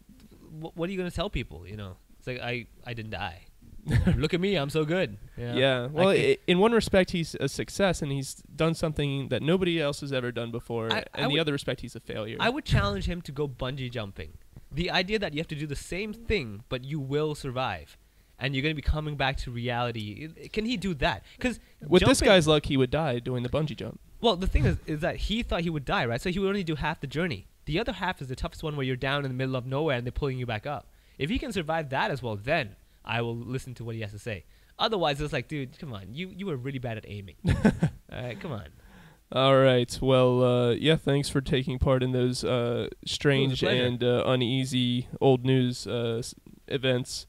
wh- what are you gonna tell people? You know, it's like I I didn't die. (laughs) Look at me, I'm so good. Yeah. Yeah. Well, I i in one respect, he's a success, and he's done something that nobody else has ever done before. I- I and the would- other respect, he's a failure. I would challenge him to go bungee jumping. The idea that you have to do the same thing, but you will survive, and you're gonna be coming back to reality. Can he do that? Because With this guy's luck, he would die doing the bungee jump. Well, the thing is, is that he thought he would die, right? So he would only do half the journey. The other half is the toughest one, where you're down in the middle of nowhere and they're pulling you back up. If he can survive that as well, then I will listen to what he has to say. Otherwise, it's like, dude, come on, you you were really bad at aiming. (laughs) All right, come on. All right. Well, uh, yeah. Thanks for taking part in those uh, strange and uh, uneasy old news uh, s- events.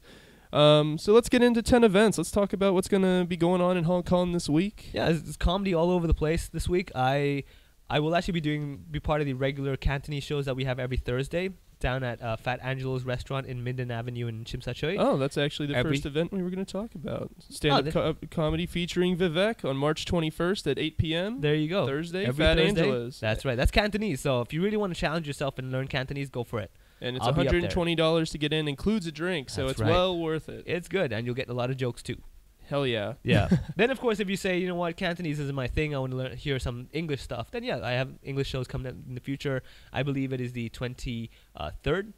Um, so let's get into ten events. Let's talk about what's going to be going on in Hong Kong this week. Yeah, it's comedy all over the place this week. I I will actually be doing be part of the regular Cantonese shows that we have every Thursday down at uh, Fat Angelo's restaurant in Minden Avenue in Tsim Sha Oh, that's actually the Every- first event we were going to talk about. Stand-up the- co- comedy featuring Vivek on March 21st at 8 p.m. There you go. Thursday, Every Fat Thursday. Angelo's. That's right. That's Cantonese. So if you really want to challenge yourself and learn Cantonese, go for it. and it's I'll be up there. $120 to get in, includes a drink, so That's it's right. well worth it. It's good, and you'll get a lot of jokes too. Hell yeah. Yeah. (laughs) then of course, if you say, you know what, Cantonese isn't my thing, I want to learn hear some English stuff. Then yeah, I have English shows coming up in the future. I believe it is the twenty third.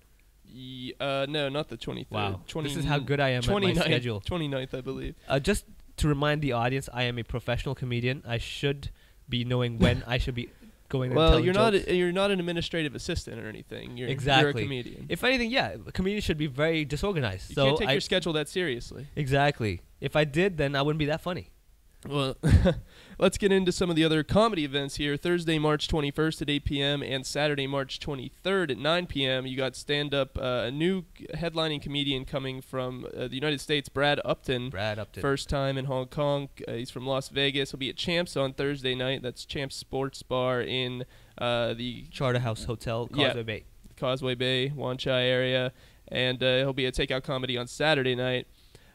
Uh, no, not the 23rd. Wow. 20, This is how good I am at my 29th, schedule. 29th, I believe. Uh, just to remind the audience, I am a professional comedian. I should be knowing when I should be going. Well, you're not a, you're not an administrative assistant or anything. You're, You're a comedian. If anything, yeah, comedians should be very disorganized. you so can't take I, your schedule that seriously. exactly. If I did, then I wouldn't be that funny. Well, (laughs) let's get into some of the other comedy events here. Thursday, March 21st at 8 p.m. and Saturday, March 23rd at 9 p.m. You got stand-up, uh, a new headlining comedian coming from uh, the United States, Brad Upton. Brad Upton. First time in Hong Kong. Uh, he's from Las Vegas. He'll be at Champs on Thursday night. That's Champs Sports Bar in uh, the Charterhouse Hotel, Yeah. Causeway Bay. Causeway Bay, Wan Chai area, and uh, he'll be at Takeout Comedy on Saturday night.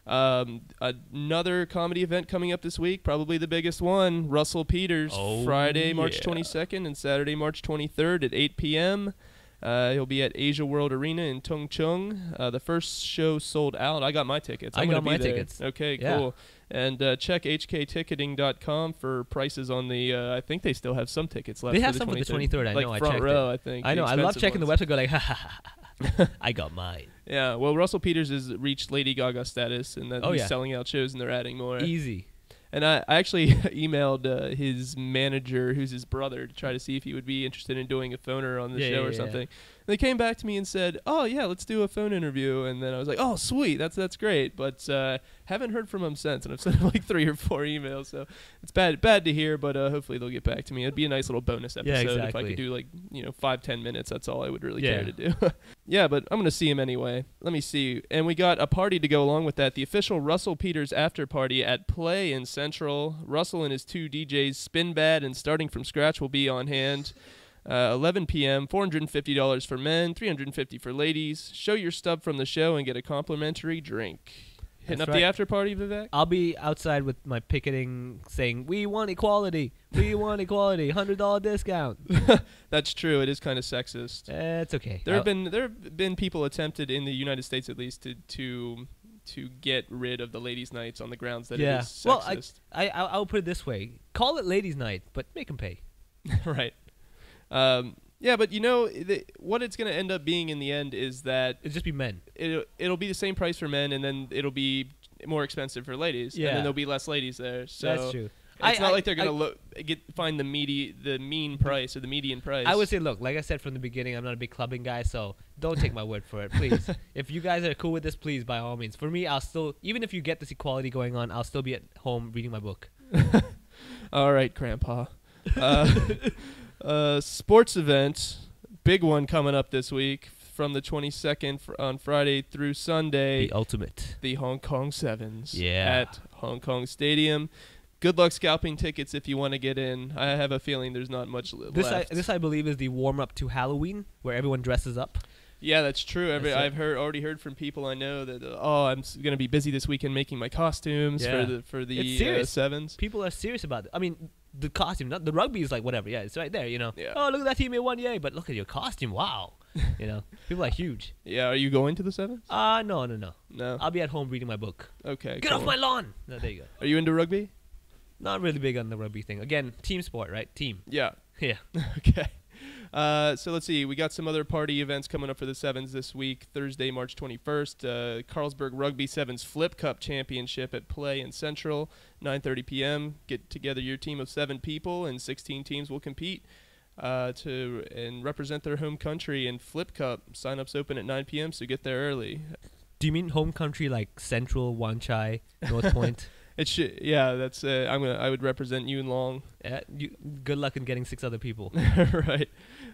Um, another comedy event coming up this week, probably the biggest one. Russell Peters, Oh, Friday, March yeah. 22nd, and Saturday, March 23rd at 8 p.m. Uh, he'll be at Asia World Arena in Tung Chung. Uh, the first show sold out. I got my tickets. I I'm got be my there. tickets. Okay, Yeah. cool. And uh, check hkticketing.com for prices on the. Uh, I think they still have some tickets left. They for have the some for the 23rd. 23rd, I like know, I front checked row. I think. I know. I love checking ones. the website. Go like, (laughs) ha ha ha. (laughs) I got mine. Yeah, well, Russell Peters has reached Lady Gaga status, and that Oh, he's yeah. selling out shows, and they're adding more. Easy. And I, I actually (laughs) emailed uh, his manager, who's his brother, to try to see if he would be interested in doing a phoner on the Yeah, show yeah, or yeah. something. They came back to me and said, "Oh yeah, let's do a phone interview." And then I was like, "Oh sweet, that's that's great," but uh, haven't heard from them since, and I've sent him like three or four emails. So it's bad bad to hear, but uh, hopefully they'll get back to me. It'd be a nice little bonus Yeah, episode if I could do like you know five ten minutes. That's all I would really Yeah. care to do. (laughs) yeah, but I'm gonna see him anyway. Let me see. And we got a party to go along with that. The official Russell Peters after party at Play in Central. Russell and his two DJs, Spinbad and Starting from Scratch, will be on hand. Uh, 11 p.m. $450 for men, 350 for ladies. Show your stub from the show and get a complimentary drink. Hitting That's up the right. after party, Vivek? I'll be outside with my picketing saying, "We want equality. We (laughs) want equality. Hundred dollar discount." (laughs) That's true. It is kind of sexist. Eh, it's okay. There have been there have been people attempted in the United States at least to to to get rid of the ladies' nights on the grounds that Yeah. it is Well, sexist. I, I I'll put it this way: call it ladies' night, but make them pay. (laughs) right. Um, yeah, but you know the, what it's going to end up being in the end is that it'll just be men. it it'll be the same price for men, and then it'll be more expensive for ladies. Yeah. and then there'll be less ladies there. So That's true. It's I- not I- like they're going to look get find the meaty the mean price or the median price. I would say, look, like I said from the beginning, I'm not a big clubbing guy, so don't take my word for it, please. (laughs) if you guys are cool with this, please, by all means. For me, I'll still, even if you get this equality going on, I'll still be at home reading my book. (laughs) All right, Grandpa. Uh, (laughs) uh, sports event, big one coming up this week from the 22nd fr- on Friday through Sunday. The ultimate. the Hong Kong Sevens Yeah. at Hong Kong Stadium. Good luck scalping tickets if you want to get in. I have a feeling there's not much li- This I, this I believe is the warm up to Halloween, where everyone dresses up. Yeah, that's true. Every, That's. I've heard already heard from people I know that uh, oh, I'm gonna be busy this weekend making my costumes Yeah. for the for the uh, sevens. People are serious about it. I mean, the costume, not the rugby is like whatever. Yeah, it's right there. You know. Yeah. Oh, look at that team in one yay! But look at your costume. Wow. (laughs) you know, people are huge. Yeah, are you going to the sevens? Ah, no, no, no. No. I'll be at home reading my book. Okay. Get cool. off my lawn. No, there you go. Are you into rugby? Not really big on the rugby thing. Again, team sport, right? Team. Yeah. (laughs) Yeah. (laughs) okay. Uh, so let's see. We got some other party events coming up for the sevens this week. Thursday, March 21st, uh, Carlsberg Rugby Sevens Flip Cup Championship at Play in Central, 9:30 p.m. Get together your team of seven people, and 16 teams will compete uh, to and represent their home country in Flip Cup. Sign-ups open at 9 p.m. So get there early. Do you mean home country like Central, Wanchai, North Point? (laughs) It should. Yeah, that's. Uh, I'm gonna. I would represent you in Long. Yeah, you, good luck in getting six other people. (laughs) right.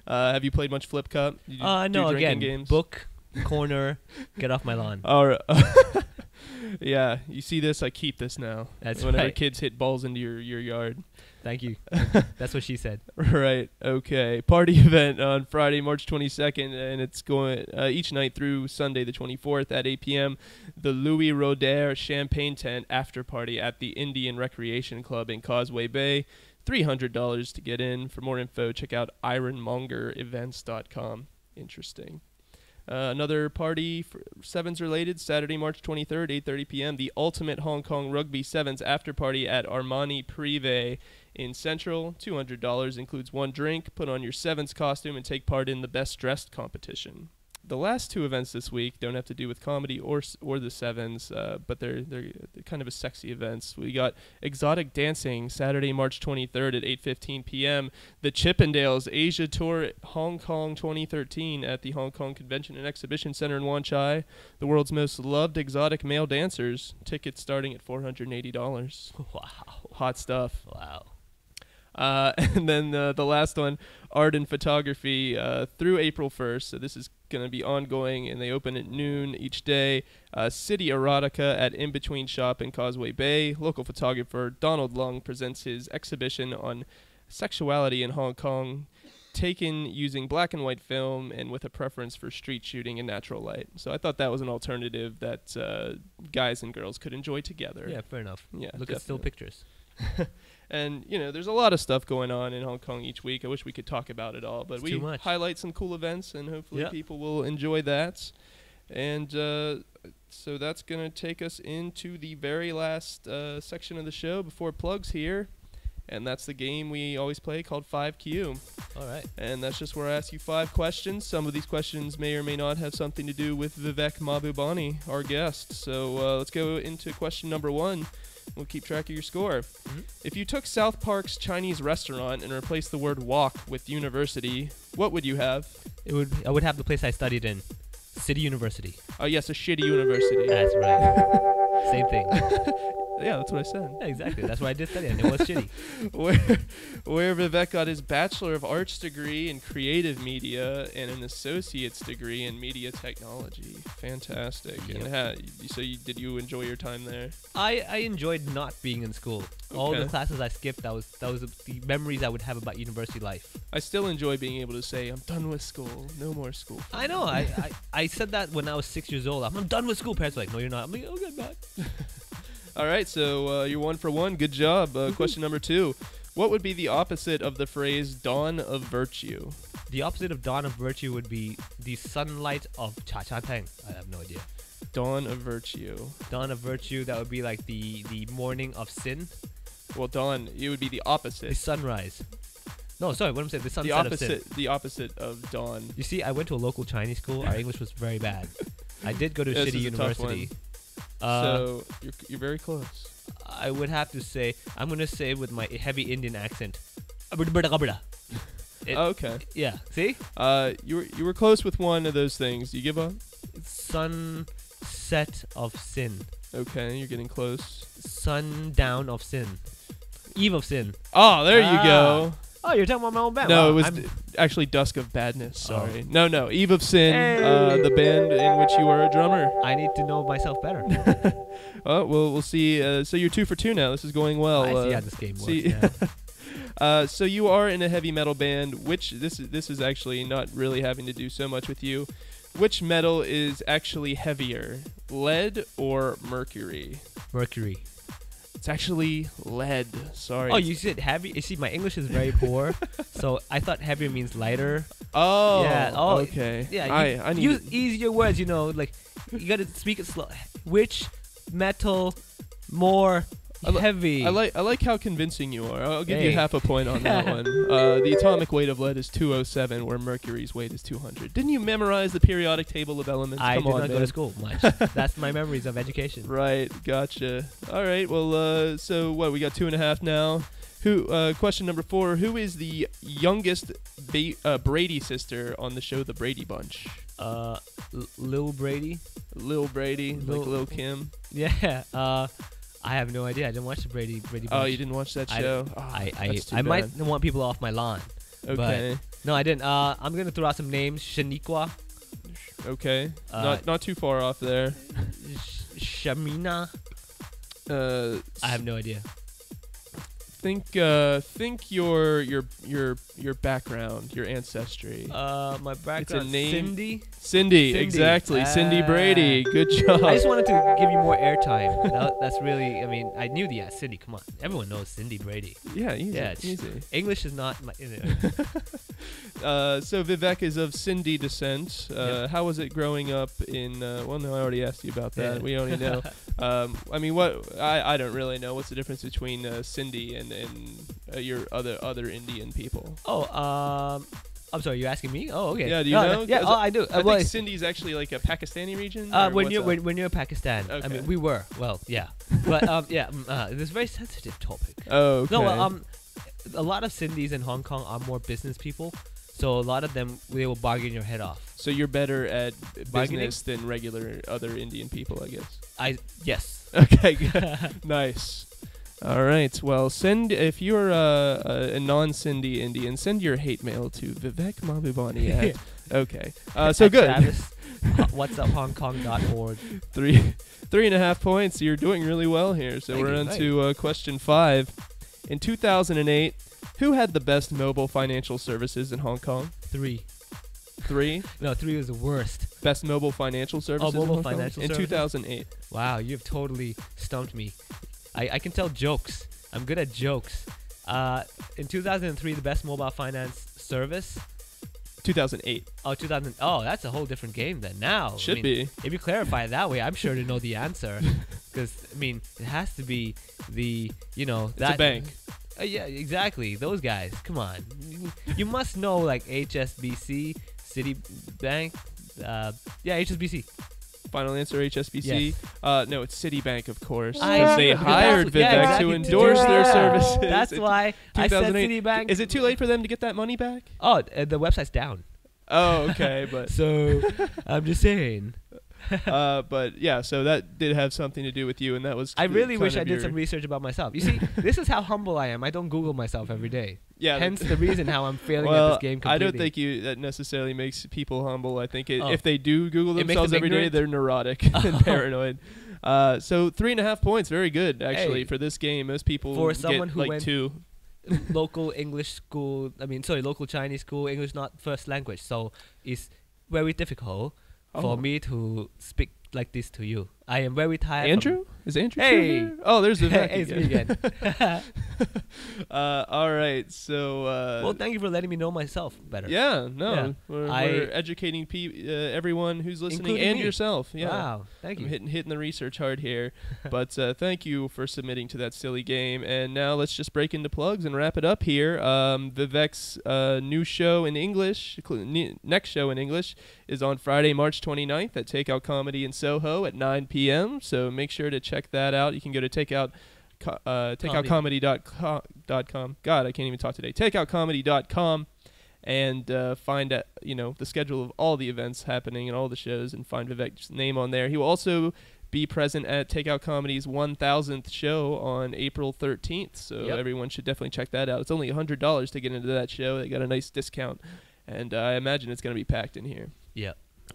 Uh, have you played much Flip Cup? You Uh, no, again, games? book, corner, get off my lawn. (laughs) All right. (laughs) yeah, you see this? I keep this now. That's Whenever right. kids hit balls into your, your yard. (laughs) Thank you. That's what she said. right. Okay. Party (laughs) event on Friday, March 22nd, and it's going uh, each night through Sunday, the 24th at 8 p.m. The Louis Roederer Champagne Tent after party at the Indian Recreation Club in Causeway Bay. $300 to get in. For more info, check out ironmongerevents.com. Interesting. Uh, another party for sevens related Saturday, March 23rd, 8:30 p.m. The Ultimate Hong Kong Rugby Sevens after party at Armani Privé in Central. $200 includes one drink. Put on your sevens costume and take part in the best dressed competition. The last two events this week don't have to do with comedy or or the sevens, uh, but they're, they're they're kind of a sexy events. We got exotic dancing Saturday, March 23rd at 8:15 p.m. The Chippendales Asia Tour Hong Kong 2013 at the Hong Kong Convention and Exhibition Center in Wan Chai. The world's most loved exotic male dancers. Tickets starting at $480. (laughs) Wow. Hot stuff. Wow. Uh, (laughs) and then uh, the last one, art and photography, uh, through April 1st. So this is going to be ongoing, and they open at noon each day. Uh, City Erotica at In Between Shop in Causeway Bay. Local photographer Donald Lung presents his exhibition on sexuality in Hong Kong, taken using black and white film and with a preference for street shooting in natural light. So I thought that was an alternative that uh, guys and girls could enjoy together. Yeah, fair enough. Yeah, Look at still pictures. (laughs) And you know, there's a lot of stuff going on in Hong Kong each week. I wish we could talk about it all, but It's we highlight some cool events, and hopefully Yeah. people will enjoy that. And uh, so that's gonna take us into the very last uh, section of the show before plugs here, and that's the game we always play called 5Q. All right. And that's just where I ask you five questions. Some of these questions may or may not have something to do with Vivek Mahbubani, our guest. So uh, let's go into question number one. We'll keep track of your score. Mhm. If you took South Park's Chinese restaurant and replaced the word walk with university, what would you have? It would. I would have the place I studied in, City University. Oh, yes, a shitty university. That's right. Same thing. (laughs) yeah, that's what I said. Yeah, exactly. That's why I did study, and it was shitty. (laughs) where, where Vivek got his Bachelor of Arts degree in creative media and an associate's degree in media technology. Fantastic. And Yep. ha, so, you, did you enjoy your time there? I, I enjoyed not being in school. All the classes I skipped, that was that was the memories I would have about university life. I still enjoy being able to say, I'm done with school. No more school. I know. I, I, I said that when I was six years old. I'm, I'm done with school. Parents were like, no, you're not. I'm like, okay, back. (laughs) All right, so uh, you're one for one. Good job. Uh, question number two. What would be the opposite of the phrase dawn of virtue? The opposite of dawn of virtue would be the sunlight of cha cha tang. I have no idea. Dawn of virtue. Dawn of virtue. That would be like the the morning of sin. Well, dawn, it would be the opposite. The sunrise. No, sorry. What I'm saying. The The sunset of sin. opposite, the opposite of dawn. You see, I went to a local Chinese school. Our English was very bad. I did go to This City is a University. Uh, so you're, you're very close. I would have to say, I'm gonna say with my heavy Indian accent. (laughs) It- okay. Yeah, see? Uh, you were you were close with one of those things. You give up? Sunset of sin. Okay, you're getting close. Sundown of sin. Eve of sin. Oh, there you Ah. go. Oh, you're talking about my own band. No, Wow, it was d- actually Dusk of Badness. Oh. Sorry. No, no. Eve of Sin, uh, the band in which you were a drummer. I need to know myself better. (laughs) Oh, well, we'll see. Uh, so you're two for two now. This is going well. I see uh, how this game works. yeah. (laughs) Uh, so you are in a heavy metal band, which this is this is actually not really having to do so much with you. which metal is actually heavier, lead or mercury? Mercury. It's actually lead. Sorry. Oh, you said heavy. You see, my English is very poor, so (laughs) I thought heavier means lighter. Oh. Yeah, oh, Okay. Yeah, you, I I need. use easier words. You know, like you gotta speak it slow. Which metal more I li- heavy? I like I like how convincing you are. I'll give you half a point on that one. (laughs) Uh, the atomic weight of lead is 207, where mercury's weight is 200. Didn't you memorize the periodic table of elements? I Come did on, not go to school much. (laughs) That's my memories of education. Right, gotcha. All right, well, uh, so what? We got two and a half now. Who? Uh, question number four. Who is the youngest ba- uh, Brady sister on the show The Brady Bunch? Uh, L- Lil Brady. Lil Brady, Lil- like Lil Kim. (laughs) Yeah. Uh, I have no idea. I didn't watch the Brady Brady. Oh, you didn't watch that I- show? Oh, I I, I might want people off my lawn. Okay, No, I didn't. Uh, I'm gonna throw out some names. Shaniqua, okay. Uh, not not too far off there. Sh- Shamina. Uh, I have no idea. Think uh think your your your your background, your ancestry. Uh, my background. name. Cindy. Cindy, Cindy. exactly. Cindy Ah. Brady. Good (laughs) job. I just wanted to give you more airtime. That, that's really. I mean, I knew the yeah, Cindy. Come on, everyone knows Cindy Brady. yeah, easy. Yeah, it's- easy. English is not my. you know. (laughs) Uh, so Vivek is of Sindhi descent. Uh, Yep. How was it growing up in? Uh, well, no, I already asked you about that. Yeah. We already know. (laughs) um, I mean, what? I, I don't really know. What's the difference between uh, Sindhi and and uh, your other other Indian people? oh, um, I'm sorry. You're asking me? Oh, okay. Yeah, do you No, know? no, yeah. Oh, I do. I Uh, well, think Sindhi's actually like a Pakistani region. Uh, or when what's you're when, when you're in Pakistan, I Okay. mean, we were well, yeah, but um, yeah, mm, uh, this is a very sensitive topic. (laughs) oh, okay. No, well, um, a lot of Sindhi's in Hong Kong are more business people, so a lot of them they will bargain your head off. so you're better at Bargaining? business than regular other Indian people, I guess. I yes. (laughs) Okay, good. (laughs) nice. All right. Well, send if you're uh, a, a non-Sindhi Indian, send your hate mail to Vivek Mahbubani at. (laughs) okay. Uh, so good. Travis, (laughs) uh, what's up HongKong.org. three, three and a half points. You're doing really well here. So Thank we're you, on to uh, question five. In 2008, who had the best mobile financial services in Hong Kong? Three. Three (laughs) No, three was the worst. best mobile financial services. in Oh, mobile Hong Kong? financial in services? 2008. Wow, you've totally stumped me. I, I can tell jokes. I'm good at jokes. Uh, in 2003, the best mobile finance service. 2008 Oh, 2000. Oh, that's a whole different game then. Now, I should mean, be. If you clarify it that way, I'm sure to know the answer. (laughs) Because I mean, it has to be the you know It's that a bank. Uh, yeah, exactly. Those guys. Come on, You- you must know like HSBC, Citibank. Uh, yeah, HSBC. Final answer HSBC. Yes. Uh, no, it's Citibank, of course. I- 'cause they hired that's- Vivek yeah, exactly, to to endorse do their services. That's why I said Citibank. Is it too late for them to get that money back? Oh, uh, the website's down. Oh, okay, but (laughs) So I'm just saying. (laughs) uh, but yeah, so that did have something to do with you, and that was. I really wish I did some research about myself. You see, this is how humble I am. I don't Google myself every day. Yeah. Hence the reason how I'm (laughs) failing well, at this game completely. I don't think you that necessarily makes people humble. I think it, Oh. if they do Google themselves them every day, ignorant? they're neurotic (laughs) and paranoid. Uh, so three and a half points, very good actually Hey. for this game. Most people For get someone who like went- two. local English school. I mean, sorry, local Chinese school. English not first language, so it's very difficult Oh. for me to speak like this to you. I am very tired. Andrew is Andrew? Hey. here? Oh, there's (laughs) the hey, it's me again. (laughs) (laughs) uh, all right, so uh, well, thank you for letting me know myself better. yeah, no, Yeah. We're, I- we're educating pe- uh, everyone who's listening and me. yourself. Yeah, Wow. Thank I'm you. hitting hitting the research hard here, (laughs) but uh, thank you for submitting to that silly game. And now let's just break into plugs and wrap it up here. Um, Vivek's uh, new show in English, next show in English, is on Friday, March 29th at Takeout Comedy in Soho at 9 p.m. So make sure to check that out. You can go to takeout. Co- Uh, takeoutcomedy.com. God, I can't even talk today. Takeoutcomedy.com and uh, find uh, you know the schedule of all the events happening and all the shows and find Vivek's name on there. He will also be present at Takeout Comedy's 1000th show on April 13th. So Yep. everyone should definitely check that out. It's only $100 to get into that show. They got a nice discount. And uh, I imagine it's going to be packed in here. Yeah.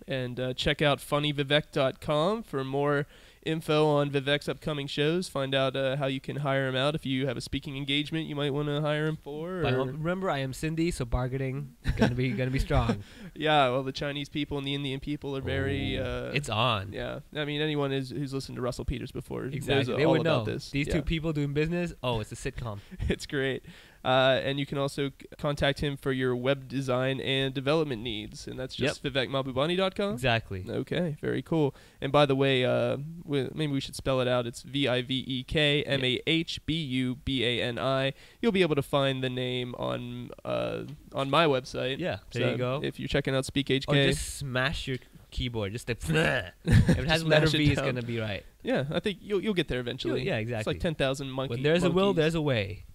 And uh, check out funnyvivek.com for more info on Vivek's upcoming shows. Find out uh, how you can hire him out if you have a speaking engagement you might want to hire him for. Or- remember, I am Sindhi, so bargaining gonna be gonna be strong. (laughs) yeah, well, the Chinese people and the Indian people are very. Uh, it's on. yeah, I mean, anyone is, who's listened to Russell Peters before Exactly. knows They all would about know. this. These Yeah. two people doing business. Oh, it's a sitcom. (laughs) it's great. Uh, and you can also c- contact him for your web design and development needs, and that's just vivekmahbubani.com. Exactly. Okay, very cool. And by the way, uh, we, maybe we should spell it out. It's V I V E K M A H B U B A N I. You'll be able to find the name on uh, on my website. Yeah. There So you go. If you're checking out Speak HK, Or just smash your keyboard. Just the. (laughs) (laughs) if it has letter it V, it's gonna be right. yeah, I think you'll you'll get there eventually. yeah, exactly. It's like ten thousand monkey. When there's a will, there's a way.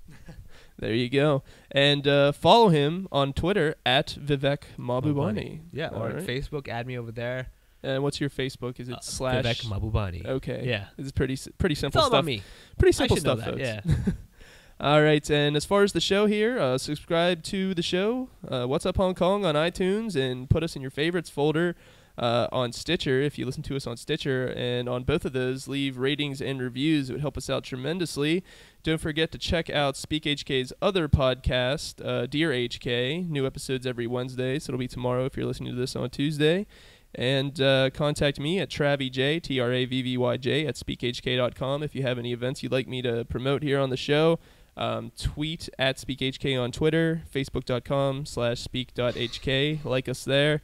There you go. And uh, follow him on Twitter at Vivek Mahbubani. Yeah. Or All on right. Facebook, add me over there. And what's your Facebook? Is it Uh, slash? Vivek Mahbubani. Okay. Yeah. It's pretty s- pretty It's simple all stuff. about me. Pretty I simple stuff, that. folks. Yeah. (laughs) (laughs) All right, and as far as the show here, uh, subscribe to the show, uh, What's Up Hong Kong on iTunes, and put us in your favorites folder uh, on Stitcher if you listen to us on Stitcher. And on both of those, leave ratings and reviews. It would help us out tremendously. Don't forget to check out Speak HK's other podcast, uh, Dear HK. New episodes every Wednesday, so it'll be tomorrow if you're listening to this on Tuesday. And uh, contact me at TravvyJ, T R A V V Y J, at speakhk.com if you have any events you'd like me to promote here on the show. Um, tweet at SpeakHK on Twitter, Facebook.com slash Speak.hk. Like us there.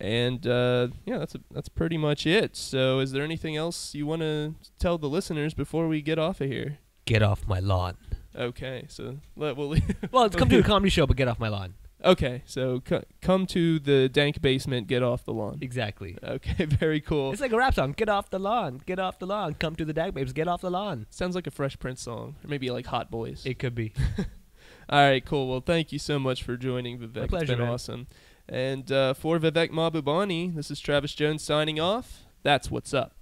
And uh, yeah, that's a, that's pretty much it. So, is there anything else you want to tell the listeners before we get off of here? Get off my lawn. Okay, so let we'll. (laughs) Well, it's come to a (laughs) comedy show, but get off my lawn. okay, so c- come to the dank basement, get off the lawn. Exactly. Okay, (laughs) very cool. It's like a rap song. Get off the lawn. Get off the lawn. Come to the dank babes. Get off the lawn. Sounds like a Fresh Prince song, or maybe like Hot Boys. It could be. All right, cool. Well, thank you so much for joining, Vivek. pleasure, it's been man. awesome. And uh, for Vivek Mahbubani, this is Travis Jones signing off. That's what's up.